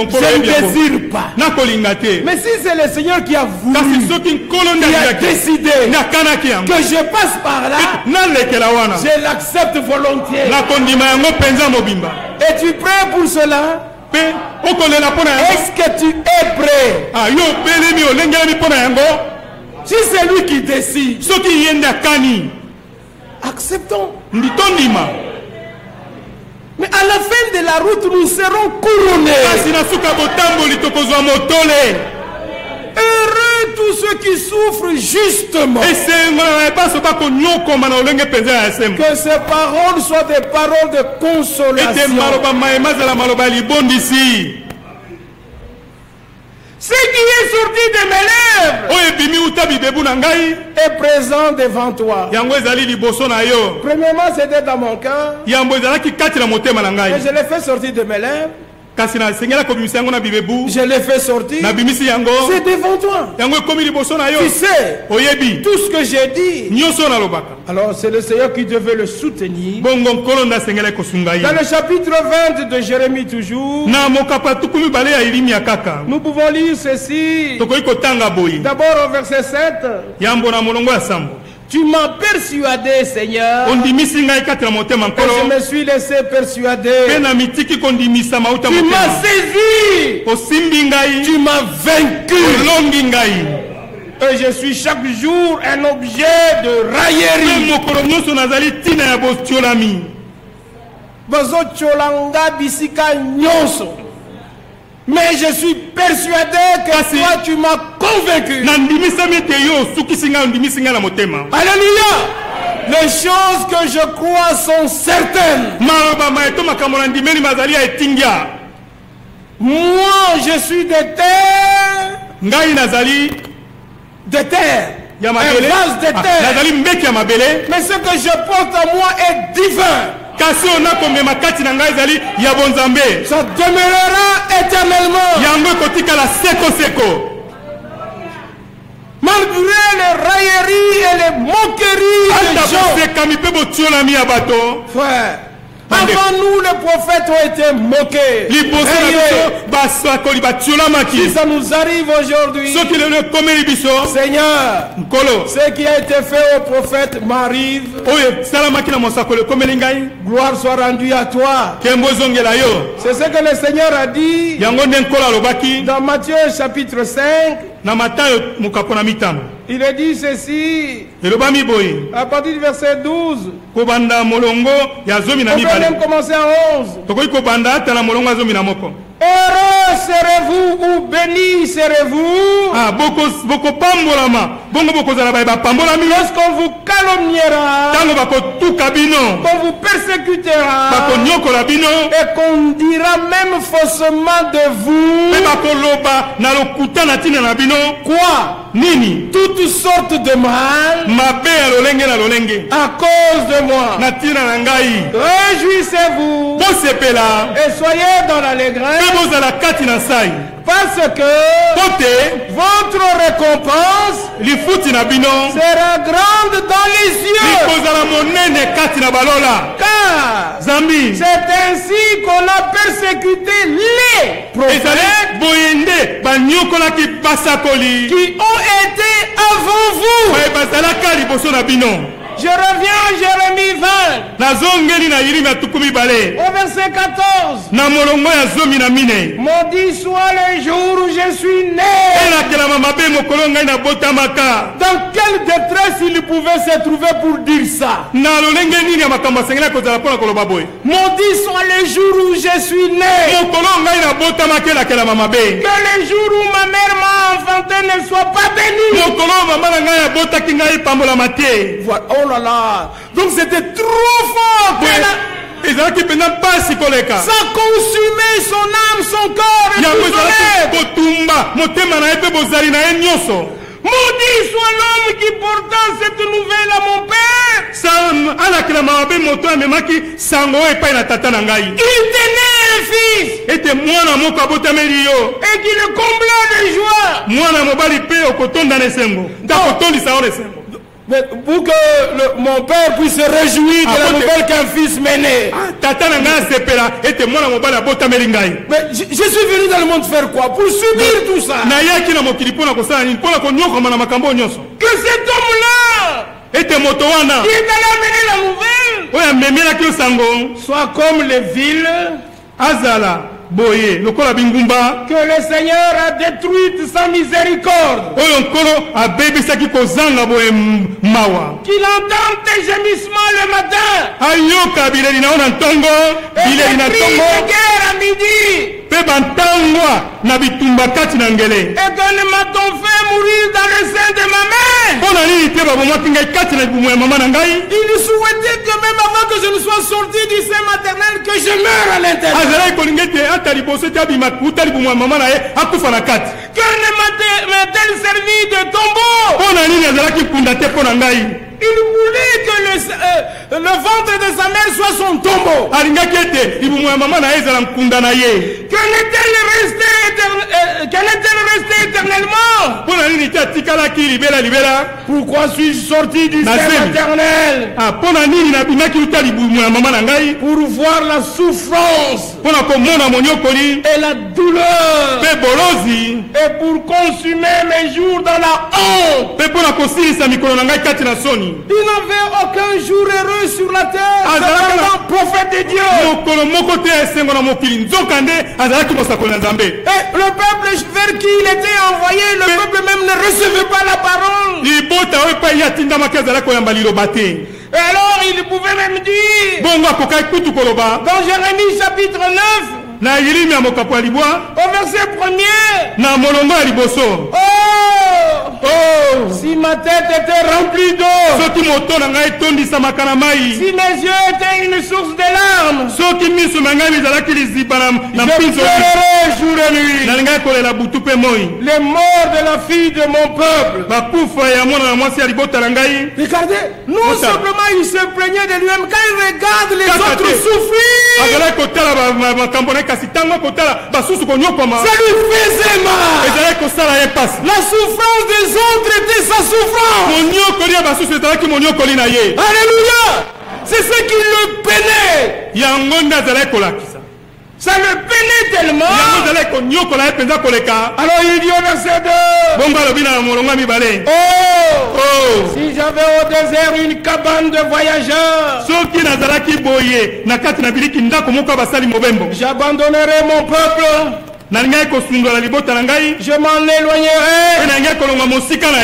Je ne désire pas. Mais si c'est le Seigneur qui a voulu qui a décidé que je passe par là je l'accepte volontiers. Es-tu prêt pour cela? Mpe okolela mpo na yango. Est-ce que tu es prêt? Ah, yo opelemi olengelemi mpo na yango. Si c'est lui qui décide. Soki ye nde akani. Acceptons. Ndi tondima mais à la fin de la route nous serons couronnés. Kasi na suka botamboli tokozwa motole. Heureux tous ceux qui souffrent justement. Sembo que ces paroles soient des paroles de consolation. Ce qui est sorti de mes lèvres ngai est présent devant toi. Premièrement c'était dans mon cœur. Et je l'ai fait sortir de mes lèvres kasi nasengela kobimisa yango na bibebu. Je l'ai fait sortir. Nabimisi yango. C'est devant toi. Yango ekomi liboso na yo. Tu sais oyebi. tout ce que j'ai dit. Nyonso oyo nalobaka. Alors c'est le Seigneur qui devait le soutenir. Bongo nkolo nde asengela kosunga ye. Dans le chapitre 20 de Jérémie toujours na mokapa tuku mibale ya elimia kaka. nous pouvons lire ceci. Tokoki kotanga boye. D'abord au verset 7 yambo na molongo ya sambo tu m'as persuadé Seigneur. Et je me suis laissé persuader. Tu m'as saisi. Tu m'as vaincu. Et je suis chaque jour un objet de raillerie Mais je suis persuadé que Kasi- toi, tu m'as convaincu. Alléluia. Les choses que je crois sont certaines. Moi, je suis de terre, ngai nazali de terre. ya Un mabele vase de Ah, terre. nazali mbeki ya mabele Mais ce que je porte en moi est divin. Kasi oyo nakomema kati na ngai ezali ya bonzambe Ça demeurera éternellement. yango ekotikala sekoseko Malgré les railleries et les moqueries ata des gens. bosekami mpe botiolami ya bato Frère, Mandé. Avant nous, les prophètes ont été moqués. basakoli Si ça nous arrive aujourd'hui, Seigneur, ce qui a été fait au prophète m'arrive. ekomeli ngai Gloire soit rendue à toi. C'est ce que le Seigneur a dit dans Matthieu chapitre 5. Il est dit ceci à partir du verset 12. kobanda molongo ya zomi na On peut même commencer à 11. tokoki serez-vous ou bénis serez-vous? Ah, boko- bokopambolama bongo bokozala baye bapambolami lorsqu'on vous calomniera, ntango bakotuka bino. qu'on vous persécutera bakonyokola bino. et qu'on dira même faussement de vous mpe bakoloba na lokuta na ntina na bino. Quoi? Nini? Toutes sortes de mal. Mabe ya lolenge na lolenge. À cause de moi. na ntina na ngai. Réjouissez-vous. Bosepela. Et soyez dans l'allégresse. Bozala kati parce que votre récompense sera grande dans les balola. Car c'est ainsi qu'on a persécuté les prophètes qui ont été avant vous. bino. Je reviens à Jérémie 20 nazongeli na yirimi ya tuku mibale au verset 14. na molongo ya zomi na mine Maudit soit le jour où je suis né. elakelama mabe mokolo ngai nabotamaka Dans quelle détresse il pouvait se trouver pour dire ça? Na lolenge nini ya makambo asengeli kozala mpo na koloba boye Maudit soit le jour où je suis né. mokolo ngai nabotamaki elakelama mabe Que le jour où ma mère m'a enfanté ne soit pas béni. mokolo mama na ngai abotaki ngai epambolama te Voilà. Oh là là. Donc c'était trop fort. Ezalaki mpenza mpasi koleka Ça a consumé son âme, son corps et yango ezalaki kotumba motema na ye mpe bozali na ye nyonso. Maudit soit l'homme qui portant cette nouvelle à mon père. Alakelama mabe moto amemaki sango oyo epai na tata na ngai. Il tenait un fils. Ete mwana moko abotameli yo. Et qui le combla de joie. mwana mobali mpe okotonda na esengo. Nde akotondisa yo na esengo Mais pour que le- mon père puisse se réjouir de Ah, la nouvelle qu'un fils m'est né. Ah, Mais je, je suis venu dans le monde faire quoi? Pour subir tout ça. Que cet homme-là est allé amener la nouvelle. Soit comme les villes azala boye lokola bingumba que le Seigneur a détruites sans miséricorde. oyo nkolo abebisaki kozanga boye mawa Qu'il entende tes gémissements le matin. ayoka bileli na yo na ntongo bileli na ntongo guerre à midi. Mpe bantangwa na bitumba kati na ngele. Et que ne m'a-t-on fait mourir dans le sein de ma mère mpo na nini te babomwaki ngai kati na libumu ya mama na ngai? Il souhaitait que même avant que je ne sois sorti du sein maternel, que je meure à l'intérieur. azalaki kolinga ete ata liboso te abima kuta libumu ya mama na ye akufa na kati. Que ne m'a-t- m'a-t-elle servi de tombeau. Mpo na nini azalaki kunda te mpo na ngai? Il voulait que le, euh, le ventre de sa mère soit son tombeau. alingaki ete libumu ya mama na ye ezala nkunda na ye. Que n'est-elle restée, éternellement. Pourquoi suis-je sorti du sein maternel Ah, Pour voir la souffrance et la douleur et pour consumer mes jours dans la honte. Il n'avait aucun jour heureux sur la terre. C'est vraiment prophète de Dieu. Et le peuple vers qui il était envoyé, le peuple même ne recevait pas la parole. Et alors il pouvait même dire, dans Jérémie chapitre 9, na yilimi ya mokapo ya libwa. Au verset premier. na molongo ya liboso. Oh! Oh! Si ma tête était remplie d'eau, soki moto na ngai etondisamaka na mai. Si mes yeux étaient une source de larmes, soki miso na ngai ezalaki liziba na- na je mpinzo. pleurerais jour et nuit. nalingai kolela butu mpe moi. Les morts de la fille de mon peuple. bakufa ya mwana na mwasi ya libota na ngai. Regardez, non simplement il se plaignait de lui-même, quand il regarde les autres te. souffrir, azalaki kotala ba- ba- makambo basusu konyokwama ça lui faisait mal. ezalaki kosala ye mpasi La souffrance des autres était sa souffrance. monyokoli ya basusu ezalaki monyokoli na ye Alléluia. C'est ce qui le peinait. yango nde azalaki kolakisa Ça le peinait tellement. yango ezalaki konyokola ye mpenza koleka. Alors il dit au verset 2. bongo alobi na molongo ya mibale. Oh, Oh, si j'avais au désert une cabane de voyageurs, soki nazalaki boye na kati na biliki ndako moko ya basali mobembo. j'abandonnerais mon peuple, je m'en na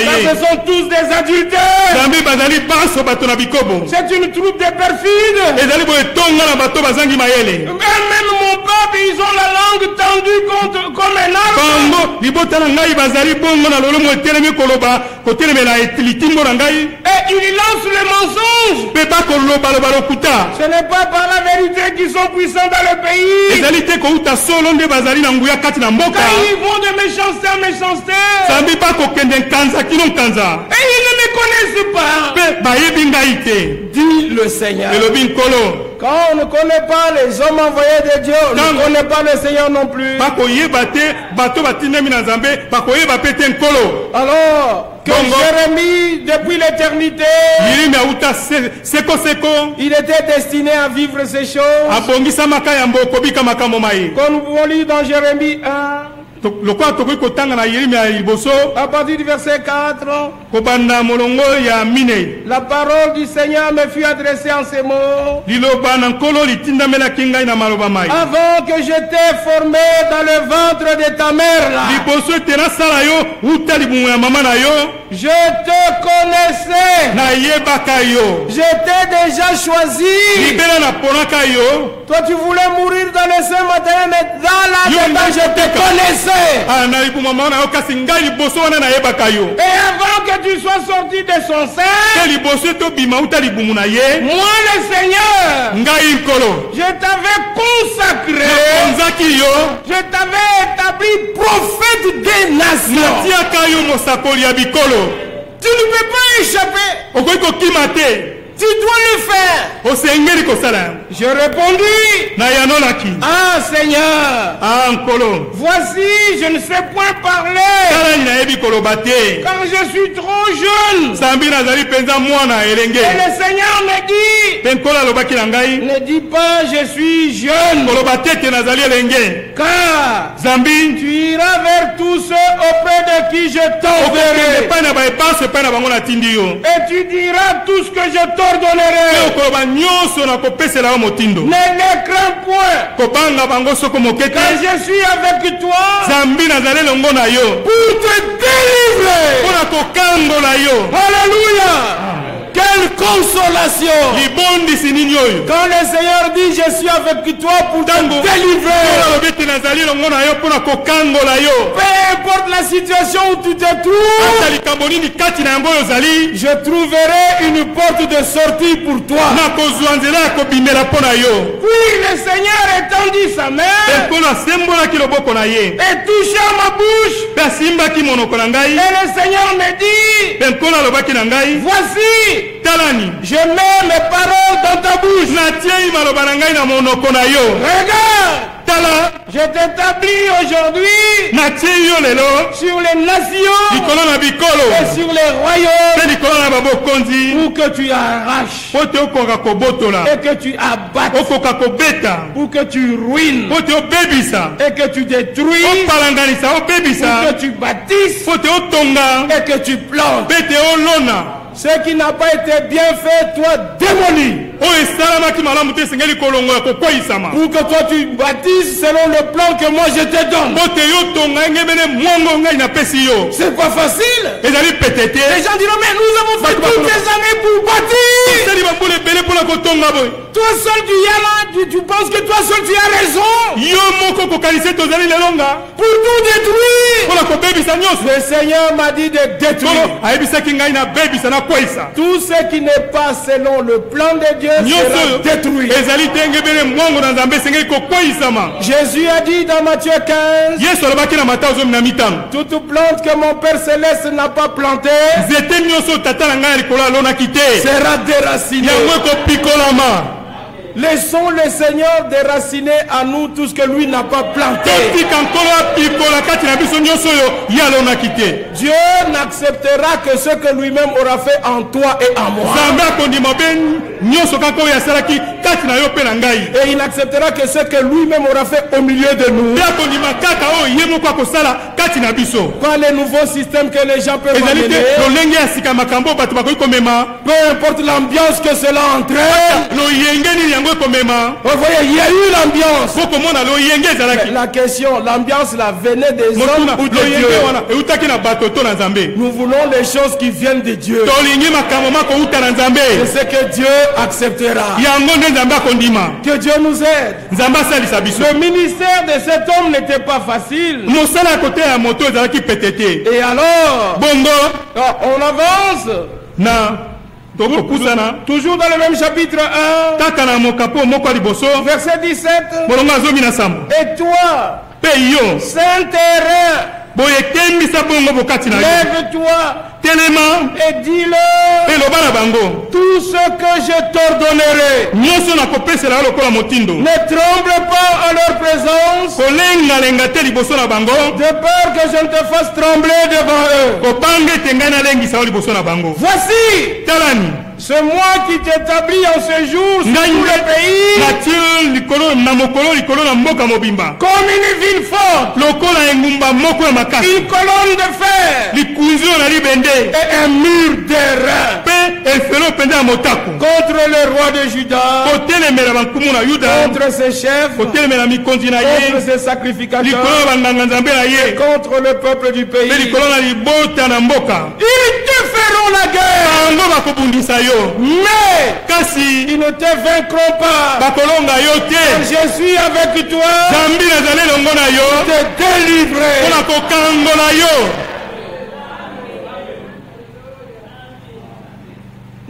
Car ce sont tous des adultères. bikobo C'est une troupe de perfides. Même, mon peuple, ils ont la langue tendue contre, comme un arbre. et- ils lancent le mensonge. mpe bakolobaloba lokuta Ce n'est pas par la vérité qu'ils sont puissants dans le pays. Kati na mboka Car ils vont de méchanceté en méchanceté. zambi bakokende nkanza kino nkanza Et ils ne me connaissent pas. mpe bayebi ngai te Dit le Seigneur. elobi nkolo Quand on ne connaît pas les hommes envoyés de Dieu, on ne connaît pas le Seigneur non plus. Alors que Bongo. Jérémie, depuis l'éternité, il était destiné à vivre ces choses. Comme nous pouvons lire dans Jérémie 1, To- lokola tokoki kotanga na yirimi ya liboso à partir du verset 4, kobanda molongo ya minei la parole du Seigneur me fut adressée en ces mots. liloba na nkolo litindamelaki ngai na maloba mai Avant que je t'ai formé dans le ventre de ta mère, là, liboso ete nasala yo uta libumu ya mama na yo je te connaissais. nayebaka yo Je t'ai déjà choisi. libela naponaka yo Toi, tu voulais mourir dans le sein maternel, mais dans la dedans, je te connaissais. Ah, na libumu ya mama na yo kasi ngai liboso wana nayebaka yo. Et avant que tu sois sorti de son te sein, liboso ete obima uta libumu na ye. moi, le Seigneur, ngai nkolo. je t'avais consacré. nakonzaki yo. Je t'avais établi prophète des nations. natiaka yo mosakoli ya bikolo. Tu ne peux pas échapper. okoki kokima te Tu dois le faire. Je répondis, ah Seigneur, ah nkolo. Voici, je ne sais point parler, car je suis trop jeune. Et le Seigneur me dit, ne dis pas je suis jeune, car zambi. tu iras vers tous ceux auprès de qui je t'enverrai. Et tu diras tout ce que je mpe t'ordonnerai. okoloba nyonso na kopesela yo motindo Ne les crains point, kobanga bango soko moke te je suis avec toi zambi nazali elongo na yo pour te délivrer. mpo na kokangola yo Alléluia. Quelle consolation. Quand le Seigneur dit je suis avec toi pour te délivrer. Peu importe la situation où tu te trouves, je trouverai une porte de sortie pour toi. Puis le Seigneur étendit sa main. Et toucha ma bouche. Et le Seigneur me dit, mpe talani. Je mets mes paroles dans ta bouche. natiei maloba na ngai na monoko na yo. Regarde, tala. Je t'établis aujourd'hui natie yo lelo. sur les nations likolo na et bikolo sur les royaumes. Mpe likolo na babokonzi pour que tu arraches. Mpo te okoka kobotola. Et que tu abattes, okoka kobeta. Pour que tu ruines. Mpo te obebisa. Et que tu détruises, opalanganisa pour obebisa que tu bâtisses. Mpo te otonga. Et que tu plantes. mpe te olona Ce qui n'a pas été bien fait, toi démolis. Pour que toi tu baptises selon le plan que moi je te donne. C'est pas facile. Les gens diront, mais nous avons fait toutes ces années pour bâtir. Toi seul tu y as là, tu, tu penses que toi seul tu as raison pour tout détruire. Le Seigneur m'a dit de détruire. Tout ce qui n'est pas selon le plan de Dieu nyonso oyo ezali te ngebele mwango na nzambe esengeli kokweyisama. Jésus a dit dans Matthieu 15, yesu alobaki na mata ozomi na mitano toute plante que mon Père céleste n'a pas plantée nzete nyonso oyo tata na ngai ya likolo alonaki te. sera déracinée. yango ekopikolama Laissons le Seigneur déraciner à nous tout ce que lui n'a pas planté. Dieu n'acceptera que ce que lui-même aura fait en toi et en moi. nzambe akondima be nyonso kaka oyo asalaki kati na yo mpe na ngai Et il n'acceptera que ce que lui-même aura fait au milieu de nous. biso Pas les nouveaux systèmes que les gens peuvent amener. Peu importe l'ambiance que cela entraîne. Vous voyez, il y a eu l'ambiance. La question, l'ambiance là venait des hommes ou de Dieu. Nous voulons les choses qui viennent de Dieu. C'est ce que Dieu acceptera. Que Dieu nous aide. Le ministère de cet homme n'était pas facile. Et alors, ah, on avance. na tokopusana Toujours dans le même chapitre 1, kaka na mokapo moko ya liboso. Verset 17. molongo azomi na sambo. Et toi, mpe yo saint terrain, lève-toi. Et dis-le. Tout ce que je t'ordonnerai. Ne tremble pas en leur présence, de peur que je ne te fasse trembler devant eux. Voici, c'est moi qui t'établis en ce jour sur tout le pays. Comme une ville forte, une colonne de fer. Et un mur d'airain contre le roi de Juda, contre ses chefs, contre ses sacrificateurs, contre le peuple du pays. Ils te feront la guerre, yo mais kasi ils ne te vaincront pas. bakolonga yo te Je suis avec toi, zambi nazali elongo na yo te délivrer. mpona kokangola yo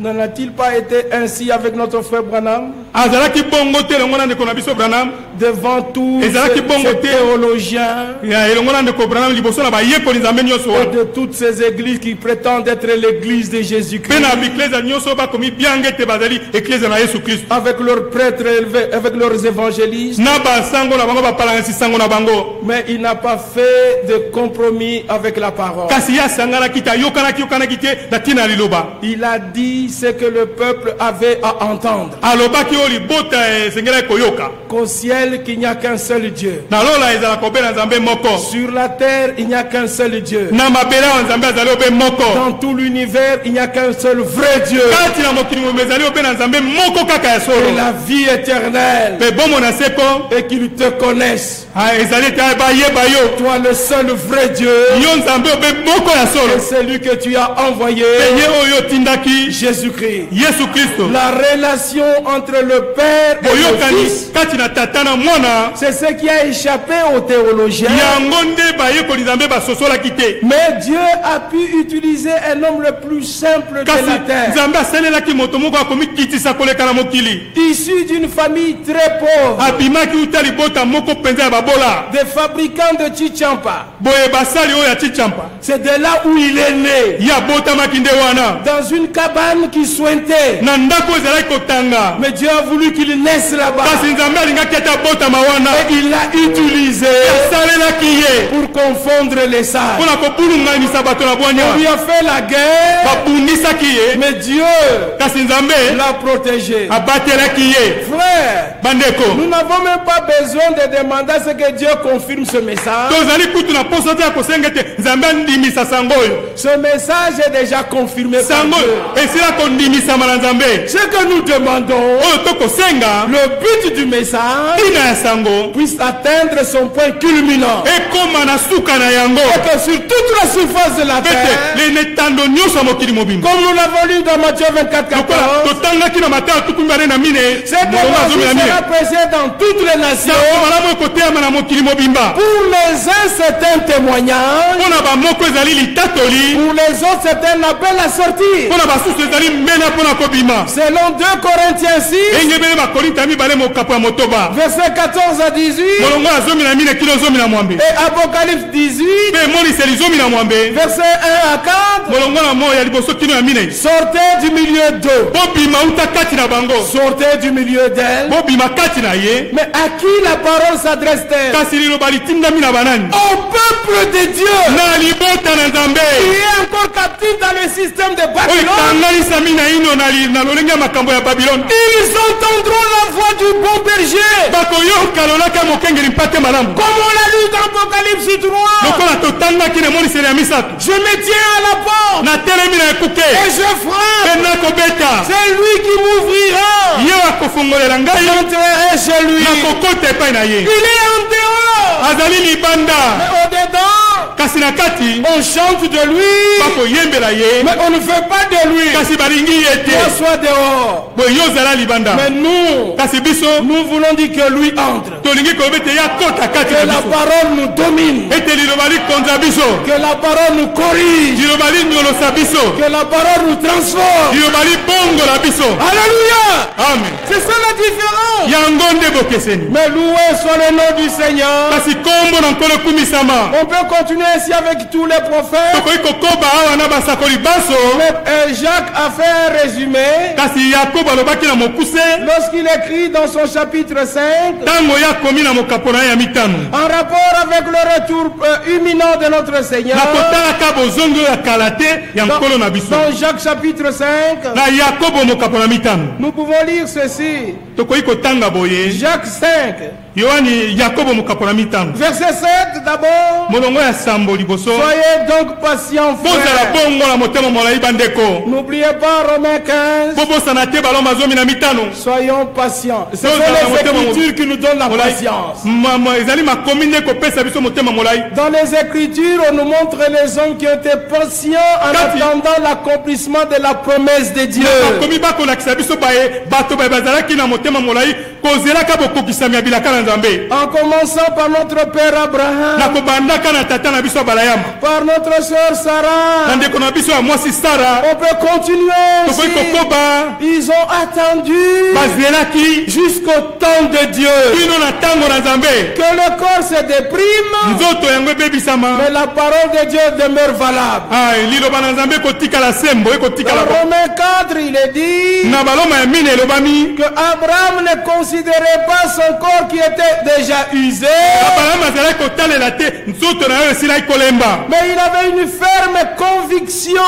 N'en a-t-il pas été ainsi avec notre frère Branham branam devant tous ces, ces te. théologiens et de toutes ces églises qui prétendent être l'église de Jésus-Christ. Avec leurs prêtres élevés, avec leurs évangélistes. Mais il n'a pas fait de compromis avec la parole. Il a dit ce que le peuple avait à entendre. esengelaki koyoka Qu'au ciel, qu'il n'y a qu'un seul Dieu. Sur la terre, il n'y a qu'un seul Dieu. Dans tout l'univers, il n'y a qu'un seul vrai Dieu. Et la vie éternelle. Et qu'ils te yo Toi, le seul vrai Dieu. Et celui que tu as envoyé. otindaki Jésus-Christ. yesu kristo La relation entre le Père et le Fils. kati na tata na mwana C'est ce qui a échappé aux théologiens. yango nde bayekoli nzambe basosolaki te Mais Dieu a pu utiliser un homme le plus simple de la terre. nzambe asalelaki moto moko akomikitisa koleka na mokili Issu d'une famille très pauvre. abimaki uta libota moko mpenza ya babola Des fabricants de Chichampa. boye basali oyo ya chichampa C'est de là où il est né. nde wana Dans une cabane qui sointait. na ndako ezalaki kotanga Mais Dieu a voulu qu'il naisse là-bas. Et il l'a utilisé pour confondre les sages. On lui a fait la guerre, mais Dieu l'a protégé. Frère, nous n'avons même pas besoin de demander à ce que Dieu confirme ce message. Ce message est déjà confirmé par Dieu. Ce que nous demandons, le but du message puisse atteindre son point culminant. yango Et que sur toute la surface de la terre, comme nous l'avons lu dans Matthieu 24, lokola 14, totangaki na mateo tuku mibale na mine cet molongo azomi na évangile mine sera prêché dans toutes les nations. Pour les uns, c'est un témoignage. Pour les autres, c'est un appel à sortir. Selon 2 Corinthiens 6, ndenge ebele bakorinta mibale mokapo ya motoba. versets 14 à 18, molongo ya zomi na mine kino zomi na mwambe. et Apocalypse 18, mpe emoniseli zomi na mwambe. versets 1 à 4, molongo na mo ya liboso kino ya mine. sortez du milieu bango. Sortez du milieu ye. Mais à qui la parole s'adresse-t-elle? Au peuple de Dieu. Qui est encore captif dans le système de Babylone? Ils entendront la voix du bon berger. Comme on l'a lu dans Apocalypse 3. lokola totangaki na emoniseli ya misato Je me tiens à la porte et je frappe. C'est lui qui m'ouvrira. J'entrerai chez lui. Il est en dehors. Mais au-dedans, kasi na kati on chante de lui. bakoyembela ye Mais on ne fait pas de lui. kasi balingi ye te Toi, sois dehors. boye yo ozala libanda Mais nous, kasi biso nous voulons dire que lui entre. tolingi kati Que la parole nous domine. ete liloba likonza biso Que la parole nous corrige. liloba linyolosa biso Que la parole nous transforme. liloba libongola biso Alléluia. amen C'est ça la différence. yango nde bokeseni Mais loué soit le nom du Seigneur. kasi kombo na nkolo ekumisama On peut continuer ainsi avec tous les prophètes. euh, Jacques a fait un résumé lorsqu'il écrit dans son chapitre 5 ntango ye akomi na mokapo na ye ya mitano en rapport avec le retour euh, imminent de notre Seigneur. Dans, Jacques chapitre 5, na yakobo mokapo na mitano nous pouvons lire ceci. Tokoki kotanga boye Jacques 5, yohani yakobo na verset 7 d'abord. molongo ya sambo liboso Soyez donc patients, bozala frères. bongo na motema molai bandeko N'oubliez pas Romains 15. bobosana te baloma zomi na mitano Soyons patients. Ce sont Nous avons les Écritures qui nous donnent la patience. Ma- ma- ezali makomi nde kopesa biso motema molai Dans les Écritures, on nous montre les hommes qui ont été patients en attendant l'accomplissement de la promesse de Dieu. bakomi bakolakisa biso baye bato baye bazalaki na motema molai kozelaka bokokisami ya bilaka na nzambe. En commençant par notre Père na Abraham, kobandaka na tata na biso ya balayama. Par notre sœur na Sarah, ndeko na biso ya mwasi sara on peut continuer tokoki ainsi. kokoba. Ils ont attendu bazelaki. jusqu'au temps de Dieu. bino na ntango na nzambe. Que le corps se déprime, nzoto yango ebebisama. mais la parole de Dieu demeure valable. Ah, liloba na nzambe ekotikala sembo Dans ekotikala Romains 4, il est dit na baloma ya mine elobami. que Abraham ne considérait pas son corps qui était déjà usé, mais il avait une ferme conviction,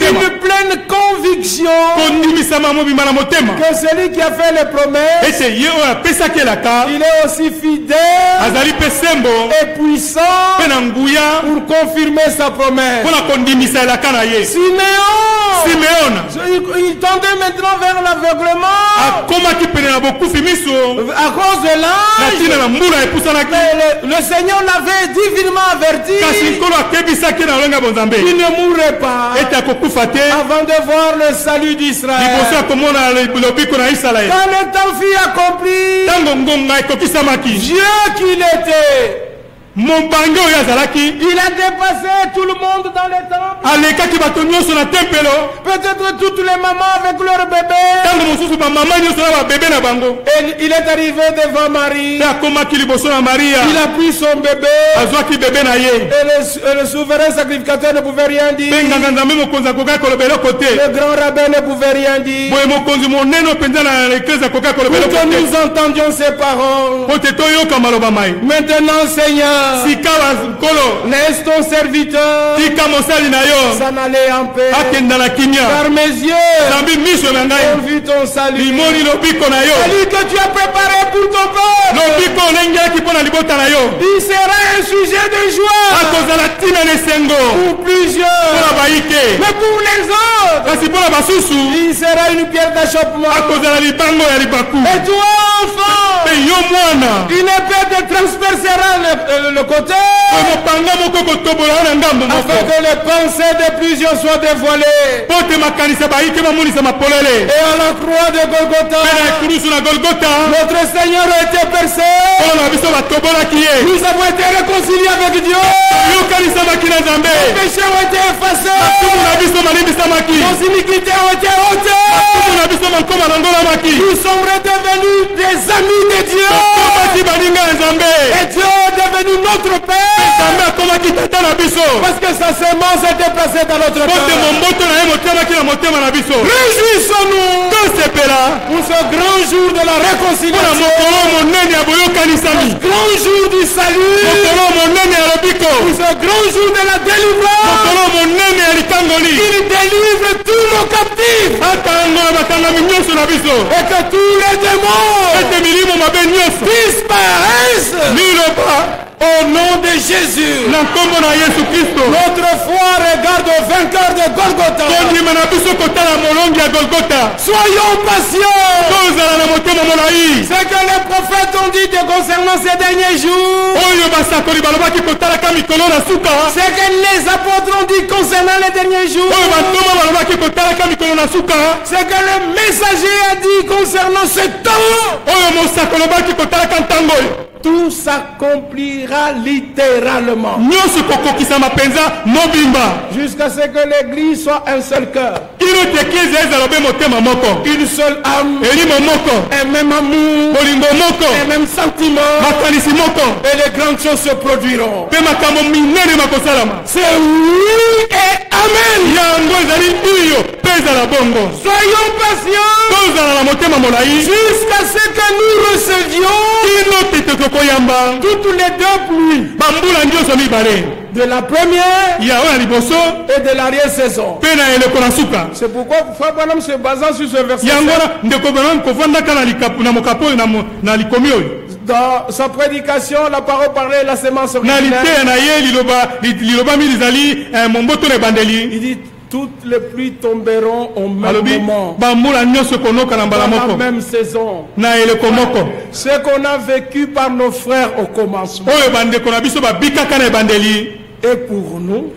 une pleine conviction. Que celui qui a fait les promesses, elaka il est aussi fidèle et puissant pour confirmer sa promesse. Siméon, il, tendait maintenant vers l'aveuglement akomaki pene na bokufi miso. À cause de na l'âge. ntina na mbula epusanaki. Mais le, le Seigneur l'avait divinement averti. Kasi nkolo akebisaki na lolenge ya bonzambe. Qu'il ne mourrait pas. Ete akokufa te. Avant de voir le salut d'Israël. liboso ya komona lobiko na isalaele. Quand le temps fut accompli, ntango ngonga ekokisamaki. Dieu qu'il était, mobange oyo azalaki Il a dépassé tout le monde dans les temples. alekaki bato nyonso na tempelo Peut-être toutes les mamans avec leurs bébés. ntango mosusu bamama nyonso na babebe na bango Et il est arrivé devant Marie. mpe akomaki liboso na maria Il a pris son bébé. azwaki bebe na ye Et le, et le souverain sacrificateur ne pouvait rien dire. mpe nganga nzambe mokonzi akokaki koloba eloko te Le grand rabbin ne pouvait rien dire. boye mokonzi monene mpenza na eklise akokaki koloba eloko te nous entendions ces paroles. po te toyoka maloba mai Maintenant, Seigneur, sika bankolo laisse ton serviteur? Tika mosali na yo. S'en aller en paix. akenda na kimia. Car mes yeux. Zambi miso na ont ngai vu ton salut. limoni lobiko na yo. Salut que tu as préparé pour ton peuple. lobiko olengelaki mpo na libota na yo. Il sera un sujet de joie. Akozala ntina na esengo. Pour mpo plusieurs. na bayike. Mais pour les autres, kasi mpo na basusu. Il sera une pierre d'achoppement. akozala libango ya libaku. Et toi, enfant, mpe yo mwana. Une épée te transpercera le, le- le côté afin que les pensées de plusieurs soient dévoilées. Et à la croix de Golgotha, notre Seigneur a été percé. Nous avons été réconciliés avec Dieu. péchés ont été effacés. Nos iniquités ont été ôtées. Nous sommes redevenus des amis de Dieu. Et est devenu notre Père. Parce que sa semence a été placée dans notre biso Réjouissons-nous pour ce grand jour de la réconciliation. Grand jour du salut. Pour ce grand jour de la délivrance. Il délivre tous nos captifs. Et que tous les démons disparaissent. Au nom de Jésus. Notre foi regarde au vainqueur de Golgotha. Soyons patients. Ce que les prophètes ont dit concernant ces derniers jours. oyo basakoli balobaki kotalaka mikolo na suka Ce que les apôtres ont dit concernant les derniers jours. oyo bantoma balobaki kotalaka mikolo na suka Ce que le messager a dit concernant ce temps. Tout s'accomplira littéralement. Jusqu'à ce que l'église soit un seul cœur. Une seule âme. Un même amour. Un même sentiment. Et les grandes choses se produiront. C'est oui et Amen. Soyons patients jusqu'à ce que nous recevions toutes les deux pluies. Bambula nyonso mibale. De la première et de l'arrière-saison. C'est pourquoi Frère Branham se basant sur ce verset dans sa prédication, la parole parlait de la semence originelle. eh, Il dit toutes les pluies tomberont au même moment, dans la même saison. Ce qu'on a vécu par nos frères au commencement. Et pour nous,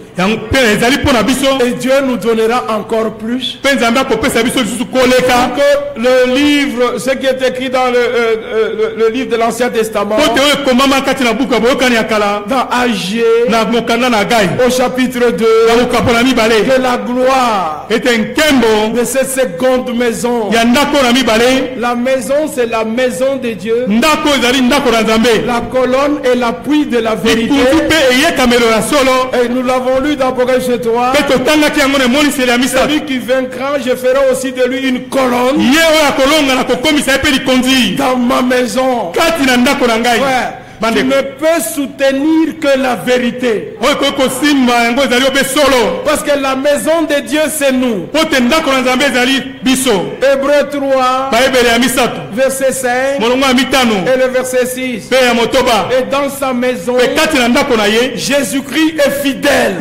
et Dieu nous donnera encore plus. Que le livre, ce qui est écrit dans le, euh, euh, le, le livre de l'Ancien Testament, dans Agé, au chapitre 2, na mokapo na mibale. Que la gloire de cette seconde maison, la maison c'est la maison de Dieu, la colonne et l'appui de la vérité. Et nous l'avons lu dans Apocalypse 3. mpe totangaki yango na emoniseli ya misato Celui qui vaincra, je ferai aussi de lui une colonne ye oyo akolonga na kokomisa ye mpe likonzi dans ma maison. kati na ndako na ngai Ouais. Tu ne peux soutenir que la vérité. Parce que la maison de Dieu, c'est nous. Hébreu 3, bayebele ya misato verset 5 molongo ya mitano et le verset 6. mpe ya motoba Et dans sa maison, Jésus-Christ est fidèle.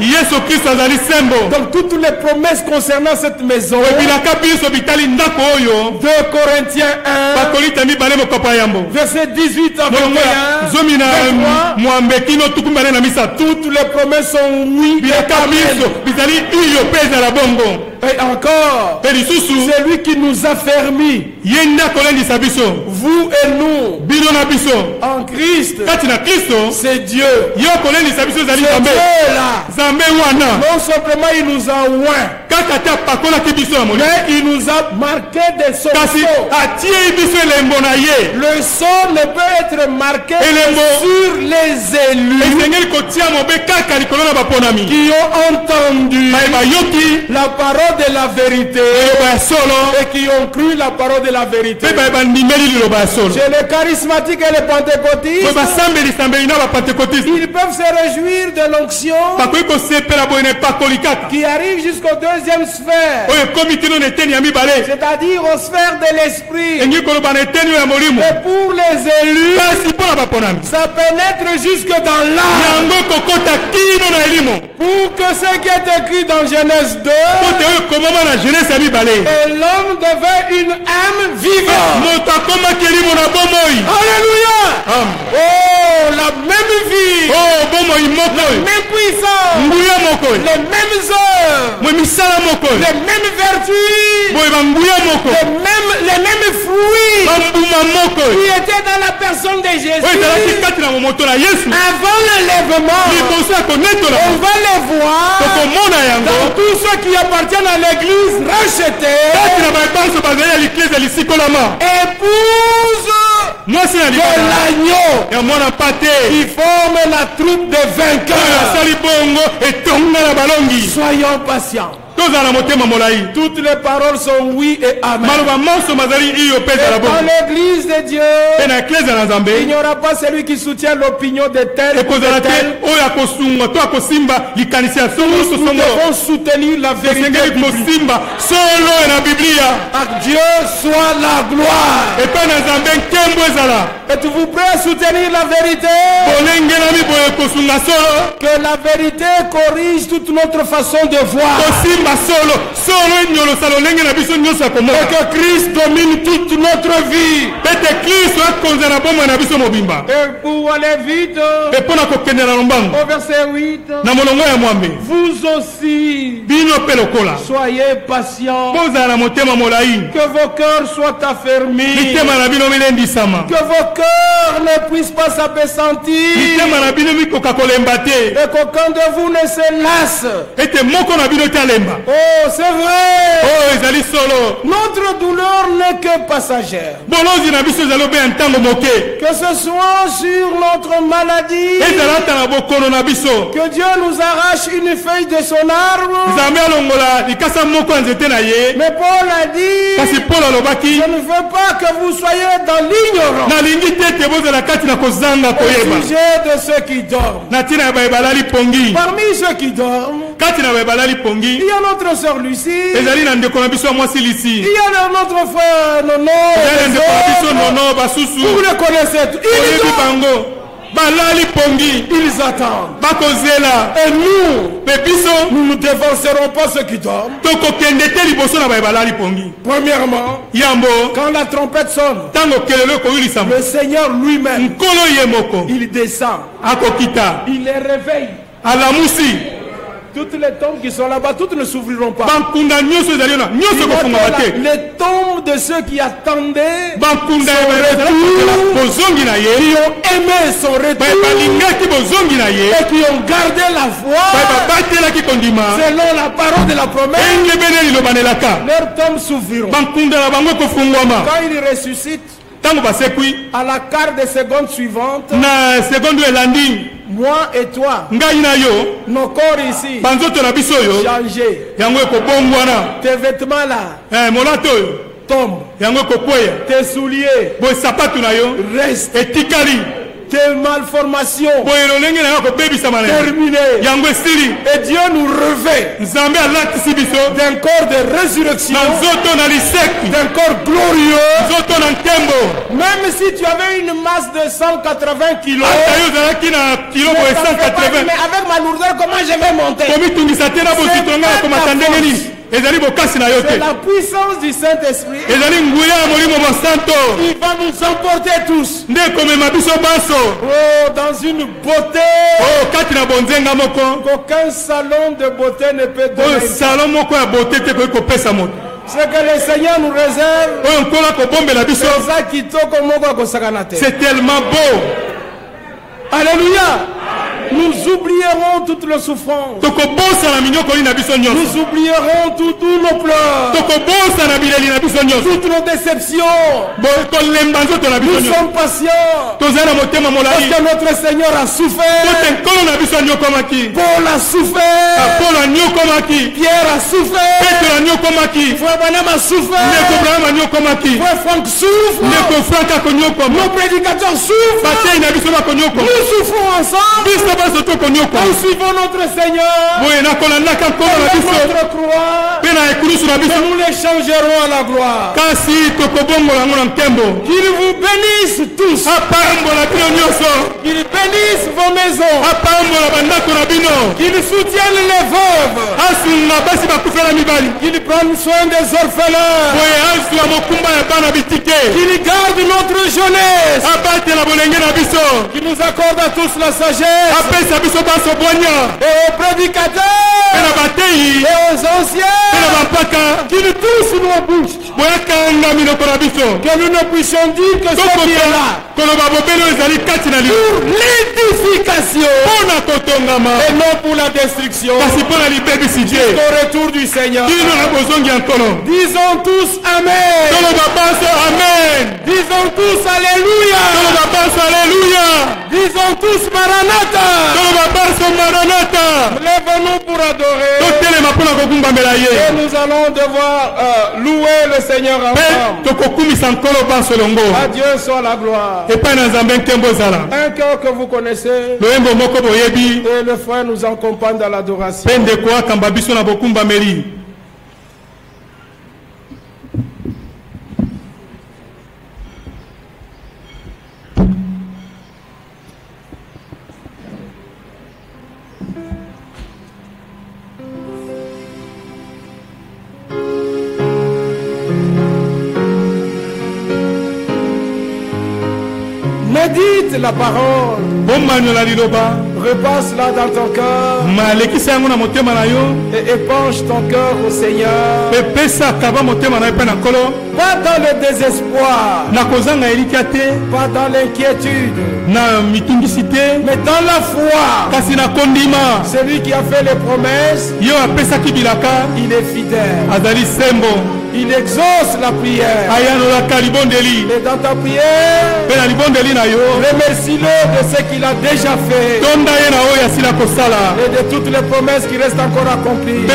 Donc toutes les promesses concernant cette maison, ebilaka biso bitali ndako oyo 2 Corinthiens 1, bakolita mibale mokopa yambo verset 18 à molongo ya 21, zomi na 23, mwambe kino tuku mibale na misato toutes les promesses sont oui bilaka amen. bizali iyo mpe ezala bongo Et encore, c'est lui qui nous a fermis. Vous et nous, en Christ, c'est Dieu. C'est Dieu là. Non simplement il nous a oint, mais il nous a marqué de son kasi sceau. atie biso elembo na ye. Le son ne peut être marqué que sur les élus qui ont entendu la parole de la vérité. Et qui ont cru la parole de la vérité. Chez les charismatiques et les pentecôtistes, ils peuvent se réjouir de l'onction qui arrive jusqu'au deuxième sphère, c'est-à-dire aux sphères de l'esprit. Et pour les élus, baponami ça pénètre jusque dans l'âme. Pour que ce qui est écrit dans Genèse 2, et l'homme devait une âme vivante. bomoi. Alléluia! Oh, la même vie, o bomoi moko. Oyo même puissance, les mêmes oyo les mêmes vertus, les mêmes, les mêmes fruits qui étaient dans la personne de Jésus. Avant l'enlèvement, on va les voir dans tous ceux qui appartiennent à l'église lisikolama épouse. De l'agneau mwana pate qui forme la troupe de oyo vainqueurs. Soyons patients. Toutes les paroles sont oui et amen. Et dans l'église de Dieu, il n'y aura pas celui qui soutient l'opinion de tel ou de te tel. Nous devons soutenir la vérité biblique. À Dieu soit la gloire. Êtes-vous prêts à soutenir la vérité? Que la vérité corrige toute notre façon de voir. Kosimba solo solo enyolosa lolenge na biso nyonso ya Et komona que Christ domine toute notre vie. pete kristo akonza na bomoi na biso mobimba mpe mpo na kokende na lombango au verset 8, na molongo ya mwambe vous aussi, bino mpe lokola soyez patients. bozala na motema molai Que vos cœurs soient affermis. mitema na bino milendisama Que vos cœurs ne puissent pas s'apesantir. mitema na bino mikoka kolemba te Et qu'aucun de vous ne se lasse. ete moko na bino te alemba Oh, c'est vrai. oyo ezali solo Notre douleur n'est que passagère. bolonzi na biso ezali obeya ntango moke Que ce soit sur notre maladie. ezala ata na bokono na biso Que Dieu nous arrache une feuille de son arbre. nzambe alongola likasa moko ya nzete na ye Mais Paul a dit, kasi paul alobaki je ne veux pas que vous soyez dans l'ignorance nalingi te ete bozala kati na kozanga au koyeba sujet de ceux qui dorment. na ntina ya baye balali pongi Parmi ceux qui dorment, kati na baye balali pongi il y a notre sœur Lucie, ezali na ndeko na biso ya mwasi lisi il y a notre frère Nono, ezali na ndeko na biso nono vous basusu les connaissez tous. Ils oyebi bango. Balali pongi. Ils attendent. bakozela. Et nous, mpe biso nous ne dévancerons pas ceux qui dorment. tokokende te liboso na baye balali pongi. Premièrement, yambo quand la trompette sonne, ntango kelelo ekoyilisama le Seigneur lui-même, nkolo ye moko. il descend, akokita. Il les réveille. alamusi Toutes les tombes qui sont là-bas, toutes ne s'ouvriront pas. Il Les tombes de ceux qui attendaient, Son retour. qui ont aimé son retour et qui ont gardé la foi selon la parole de la promesse, leurs tombes s'ouvriront. Quand ils ressuscitent, ntango basekwi à la quart des secondes suivantes, na sekonde oyo elandi moi et toi, ngai na yo nos corps ici, banzoto na biso oyo changés, yango ekobongwana. Tes vêtements là Eh, molato oyo tombent, yango ekokweya tes souliers boye sapatu na yo restent, etikali terminées. yango esili Et Dieu nous revêt d'un corps de résurrection, d'un corps glorieux. Même si tu avais une masse de 180 kilos, 180 mais avec ma lourdeur, comment je vais monter? C'est la puissance du Saint-Esprit. Qui va nous emporter tous. Oh, dans une beauté. Moko. Qu'aucun salon de beauté ne peut oyo donner. salon moto. Ce que le seigneur nous réserve te. C'est tellement beau. Alléluia nous oublierons toutes les souffrances nous oublierons tous nos pleurs. Toutes nos déceptions. Nous sommes patients. Parce que notre seigneur a souffert. Paul a souffert. Anyokomaki Pierre a souffert. Frère a souffert. Frère Franck souffre. Nos prédicateurs souffrent. Nous souffrons ensemble baso nous suivons notre Seigneur. Boye nakolandaka nkolo na avec biso notre croix. Mpe na ekulusu na et biso nous les changerons à la gloire. Kasi tokobongola yango na nkembo qu'il vous bénisse tous. Apambola bino nyonso qu'il bénisse vos maisons. Apambola bandako na bino. Qu'il soutienne les veuves. Asunga basi bakufela mibali. Qu'il prenne soin des orphelins. Boye azwa mokumba ya bana bitike. Qu'il garde notre jeunesse. Abatela bolenge na biso. Qu'il nous accorde à tous la sagesse apesa biso baso bwanya et aux mpe prédicateurs na aux anciens. Mpe na bampaka boyakanga minoko na biso. Que nous ne puissions dire que ce qui est là koloba bobele oyo ezali kati na pour lio l'édification. Mpo na kotongama. Et non pour la destruction. Kasi mpo na libebisi die au retour du Seigneur. kino na bozongi ya nkolo Disons tous Amen. toloba baso amen. Disons tous Alléluia. toloba baso aleluya Disons tous Maranatha. Lève-nous pour adorer. Et nous allons devoir euh, louer le Seigneur ensemble. À Dieu soit la gloire. Un cœur que vous connaissez. Et le frère nous accompagne dans l'adoration. La parole. Repasse-la dans ton cœur. Et épanche ton cœur au Seigneur. Pas dans le désespoir. Pas dans l'inquiétude. Mais dans la foi. kasi na kondima Celui qui a fait les promesses, il est fidèle. Il exauce la prière. Et dans ta prière, remercie-le de ce qu'il a déjà fait. Et de toutes les promesses qui restent encore accomplies.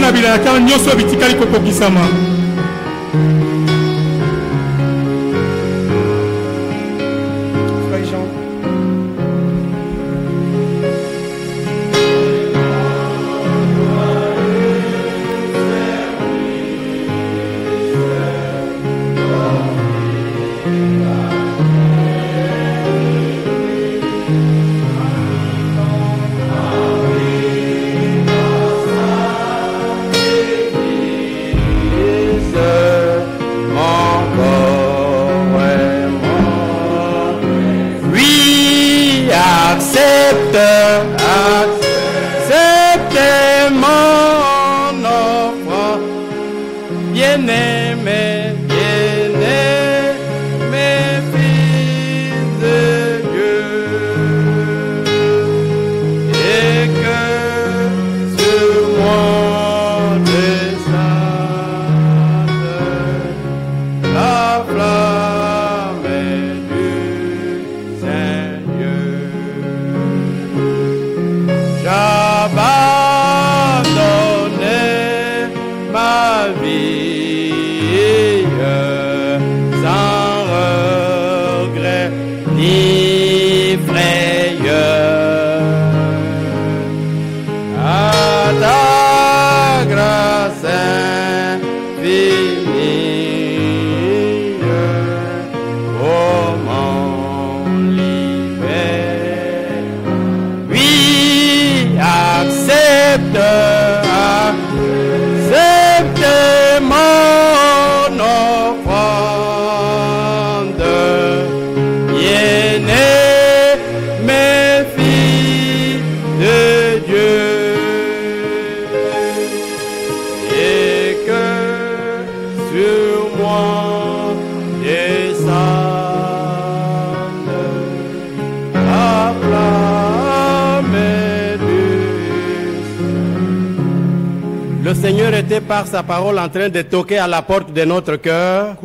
Parole en train de toquer à la porte de notre cœur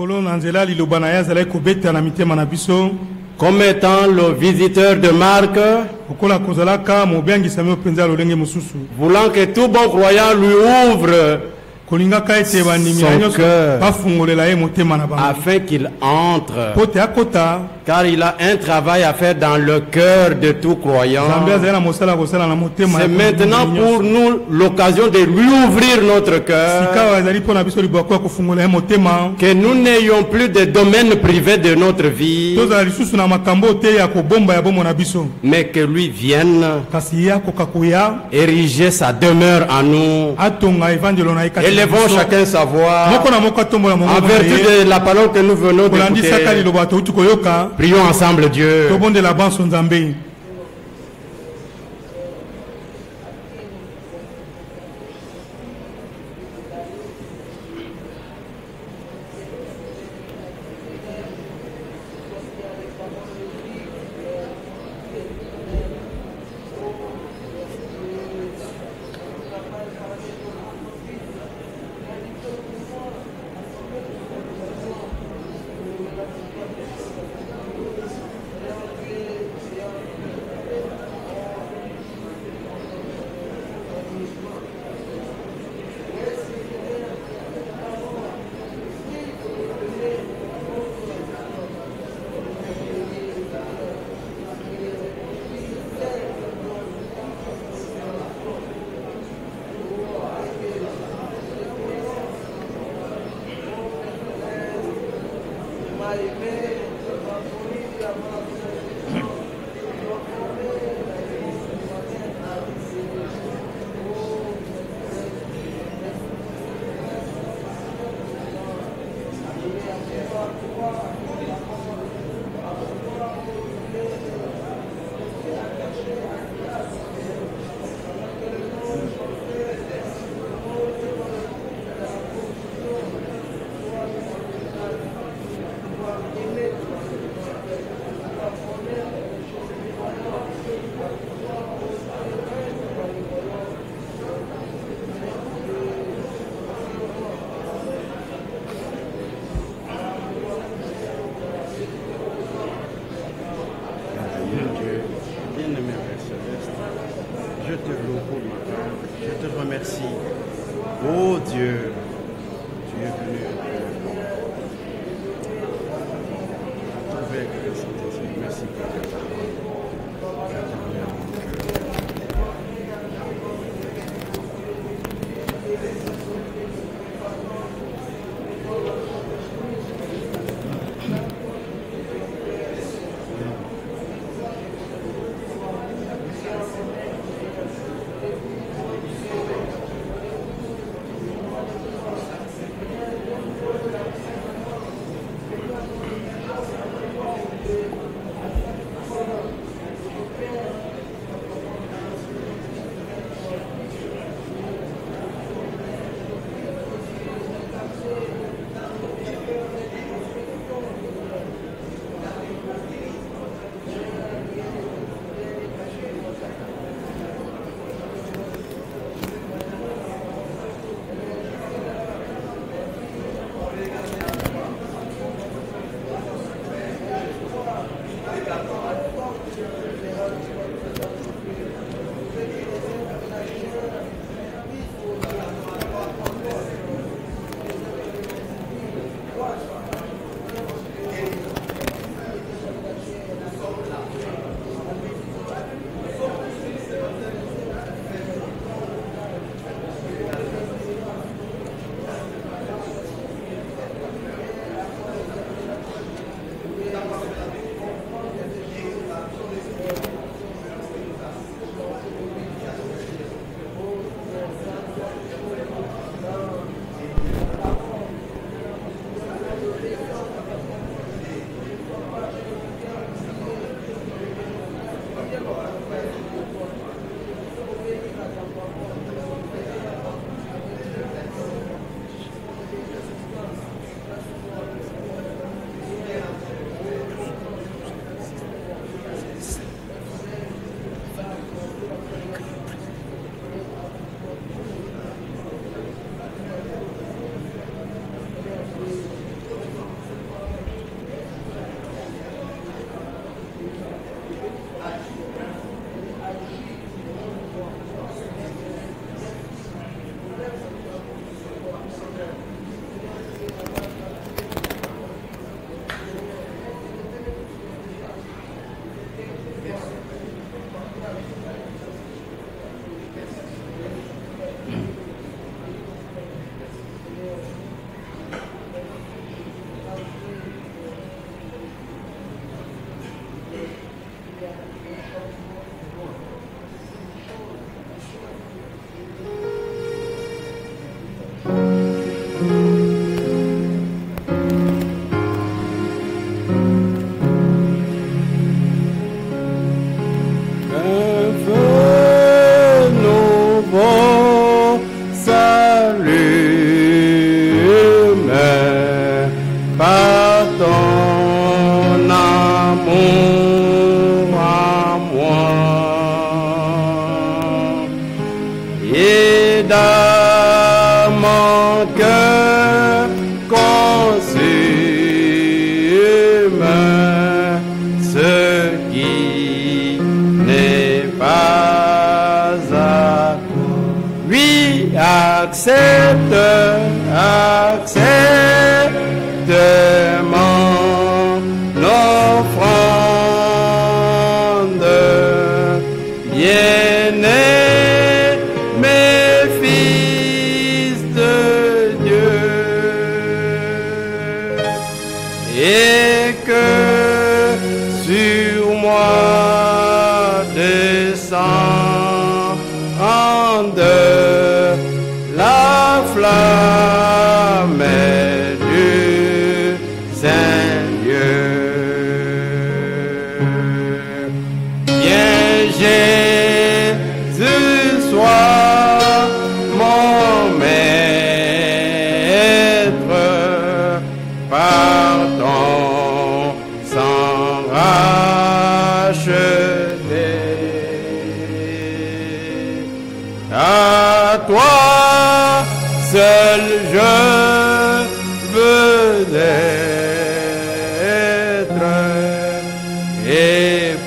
comme étant le visiteur de Marc, voulant que tout bon croyant lui ouvre Son cœur. afin qu'il entre. Car il a un travail à faire dans le cœur de tout croyant. C'est maintenant pour nous l'occasion de lui ouvrir notre cœur. Que nous n'ayons plus de domaine privé de notre vie, mais que lui vienne ériger sa demeure en nous. Élevons chacun sa voix. En vertu de la parole que nous venons kolandisaka d'écouter, prions ensemble Dieu.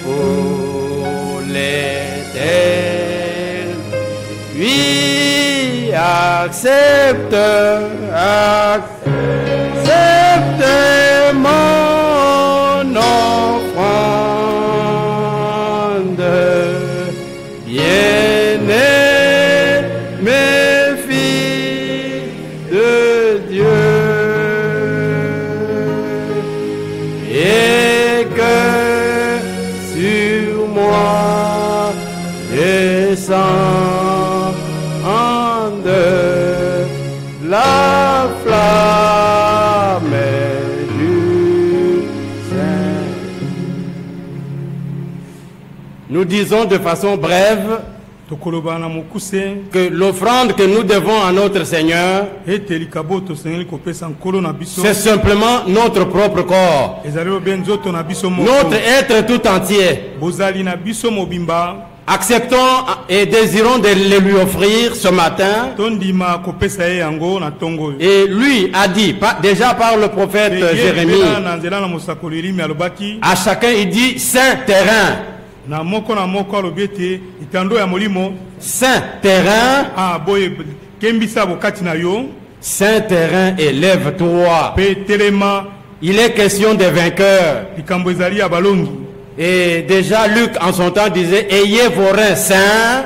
Pour l'éternel. Oui, accepte, accepte Nous disons de façon brève que l'offrande que nous devons à notre Seigneur, c'est simplement notre propre corps, notre être tout entier. Acceptons et désirons de le lui offrir ce matin. Et lui a dit, déjà par le prophète Jérémie, à chacun il dit saint terrain, na moko na moko alobi ete etando ya molimo. Saint terrain, ah, boye kembisa bokati na yo. Saint terrain, élève-toi. mpe telema. Il est question des vainqueurs. likambo ezali ya balongi. Et déjà Luc en son temps disait, ayez vos reins saints.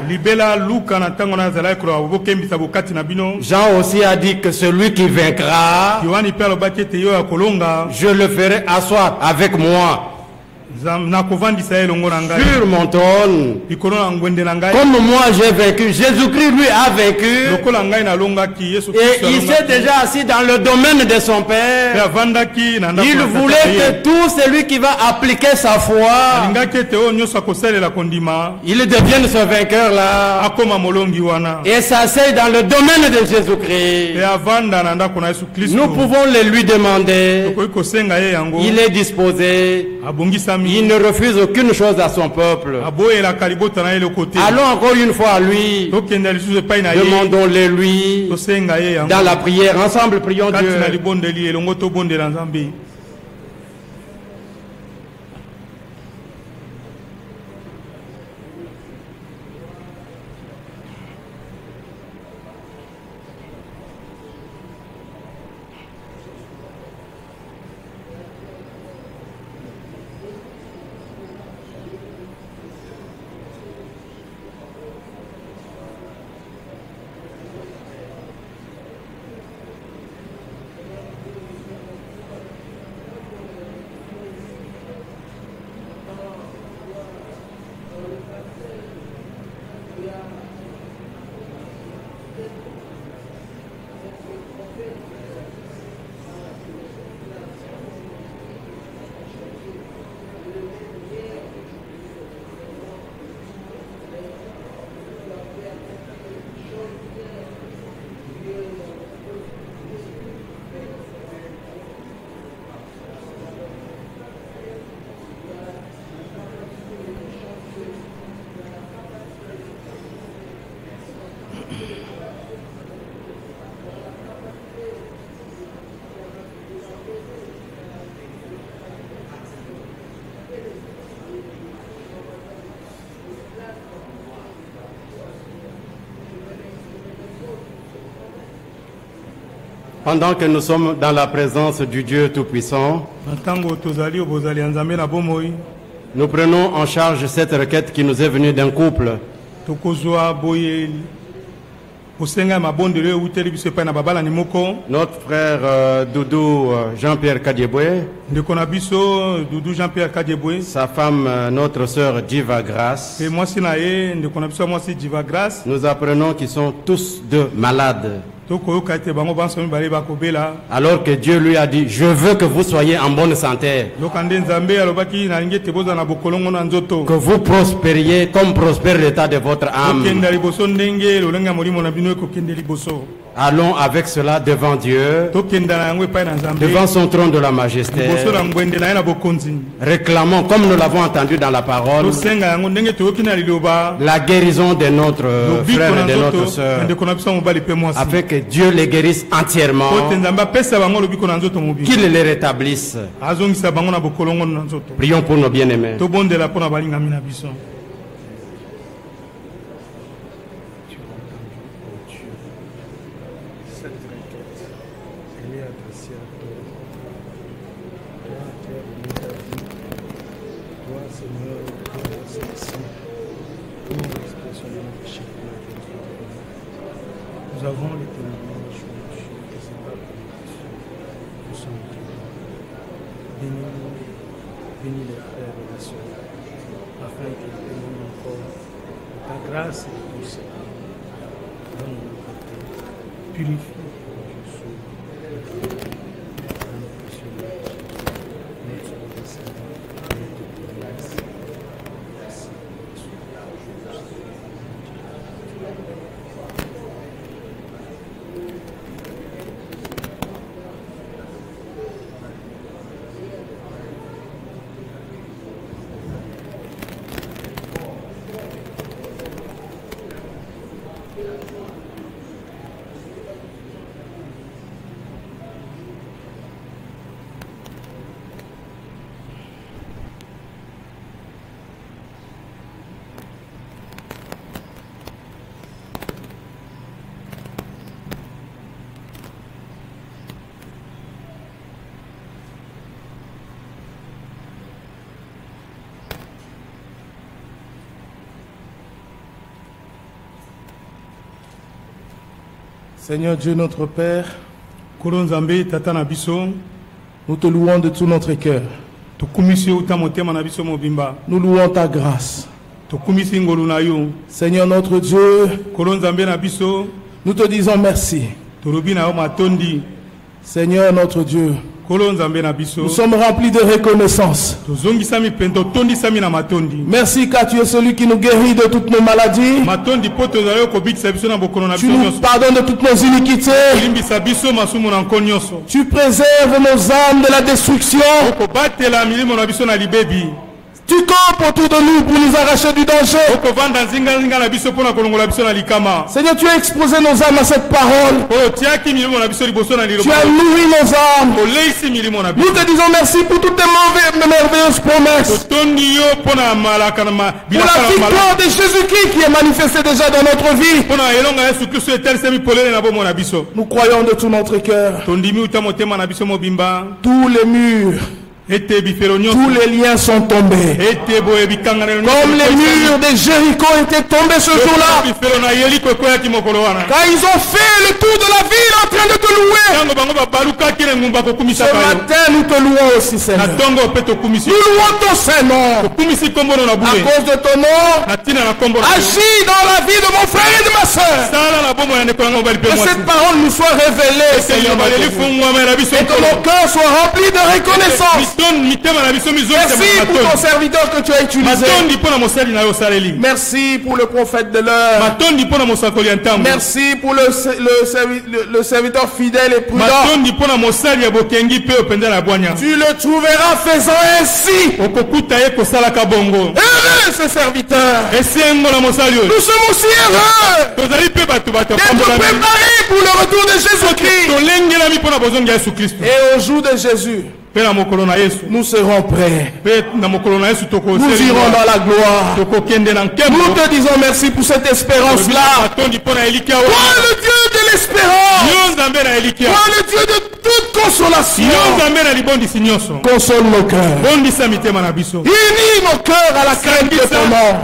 Jean aussi a dit que celui qui vaincra, je le ferai asseoir avec moi sur mon trône. Comme moi j'ai vaincu, Jésus-Christ lui a yesu Et il s'est déjà assis dans le domaine de son Père. Il voulait que tout celui qui va appliquer sa foi, il devienne ce molongi wana et s'asseye dans le domaine de Jésus-Christ. Nous pouvons le lui demander. Il est disposé. Il ne refuse aucune chose à son peuple. te Allons encore une fois à lui. Demandons-le lui dans la prière. Ensemble, prions Dieu. Pendant que nous sommes dans la présence du Dieu Tout-Puissant, nous prenons en charge cette requête qui nous est venue d'un couple. Notre frère euh, Doudou euh, Jean-Pierre Kadieboué, sa femme, euh, notre sœur diva grace. Nous apprenons qu'ils sont tous deux malades. Alors que Dieu lui a dit, je veux que vous soyez en bonne santé, que vous prospériez comme prospère l'état de votre âme. Allons avec cela devant Dieu, devant son trône de la majesté. Réclamons, comme nous l'avons entendu dans la parole, la guérison de notre frère et de notre mwasi. Afin que Dieu les guérisse entièrement, qu'il les rétablisse. Prions pour nos bien-aimés. tobondela mpo na balingami na biso Cette requête, elle est adressée à toi. Toi, tu es venu ta vie. Toi, Seigneur, tu es celle-ci. Pour l'expression de notre péché, pour la grâce de Dieu. Nous avons les témoignages de Dieu, que c'est pas pour nous. Nous sommes témoins. Bénis-nous, bénis les frères et les sœurs, afin qu'ils témoignent encore de ta grâce et de ton Seigneur. Donne-nous le côté, purifie pour Jésus. Dans le précieux nom de Jésus, notre Sauveur Seigneur, nous te bénissons. Merci, Jésus. Seigneur Dieu notre Père, nous te louons de tout notre cœur. Nous louons ta grâce. Seigneur notre Dieu, nous te disons merci. Seigneur notre Dieu, nous sommes remplis de reconnaissance. Merci car tu es celui qui nous guérit de toutes nos maladies. Tu nous pardonnes de toutes nos iniquités. Tu préserves nos âmes de la destruction. Tu campes autour de nous pour nous arracher du danger. Seigneur, tu as exposé nos âmes à cette parole. na Tu as nourri nos âmes. Nous te disons merci pour toutes tes merveilleuses promesses. Pour la victoire de Jésus-Christ qui est manifestée déjà dans notre vie. Nous croyons de tout notre cœur. Tous les murs, tous les liens sont tombés. Comme les murs de Jéricho étaient tombés ce jour-là. Quand ils ont fait le tour de la ville en train de te louer. Ce matin, nous te louons aussi, Seigneur. Nous louons ton na À cause de ton nom, agis dans la vie de mon frère et de ma soeur. Que cette parole nous soit révélée, Seigneur. Et que nkolo mon cœur soit rempli de reconnaissance. Merci pour ton serviteur que tu as utilisé. Merci pour le prophète de l'heure. Merci pour le, le, servi- le- le serviteur fidèle et prudent. Tu le trouveras faisant ainsi. Heureux ce serviteur. Nous sommes aussi heureux d'être préparés pour le retour de Jésus-Christ. Et au jour de Jésus, nous serons prêts. Nous irons dans la gloire. Nous te disons merci pour cette espérance-là. Toi le Dieu de l'espérance. Toi le Dieu de toute consolation. Console nos cœurs. Unis nos cœurs à la crainte de ton nom.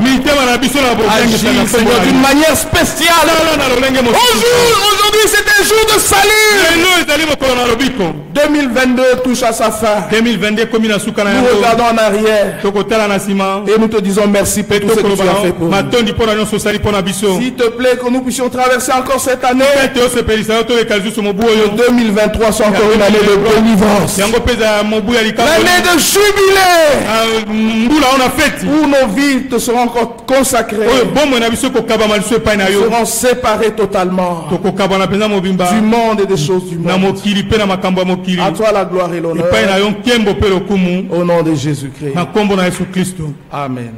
Agis, Seigneur, d'une manière spéciale. Aujourd'hui, c'est un jour de salut. lelo ezali mokolo na lobiko 2022 touche à sa fin. 2022 na suka na Nous regardons en arrière. Et nous te disons merci pour tout ce que tu as fait pour nous. S'il te plaît, que nous puissions traverser encore cette année. oyo 2023 soit encore une année de likambo L'année de jubilé. Ah, mbula oyo na feti Où nos vies te seront encore consacrées. na yo seront séparés totalement. Du monde et des choses du monde. À toi la gloire et l'honneur. Au nom de Jésus-Christ. amen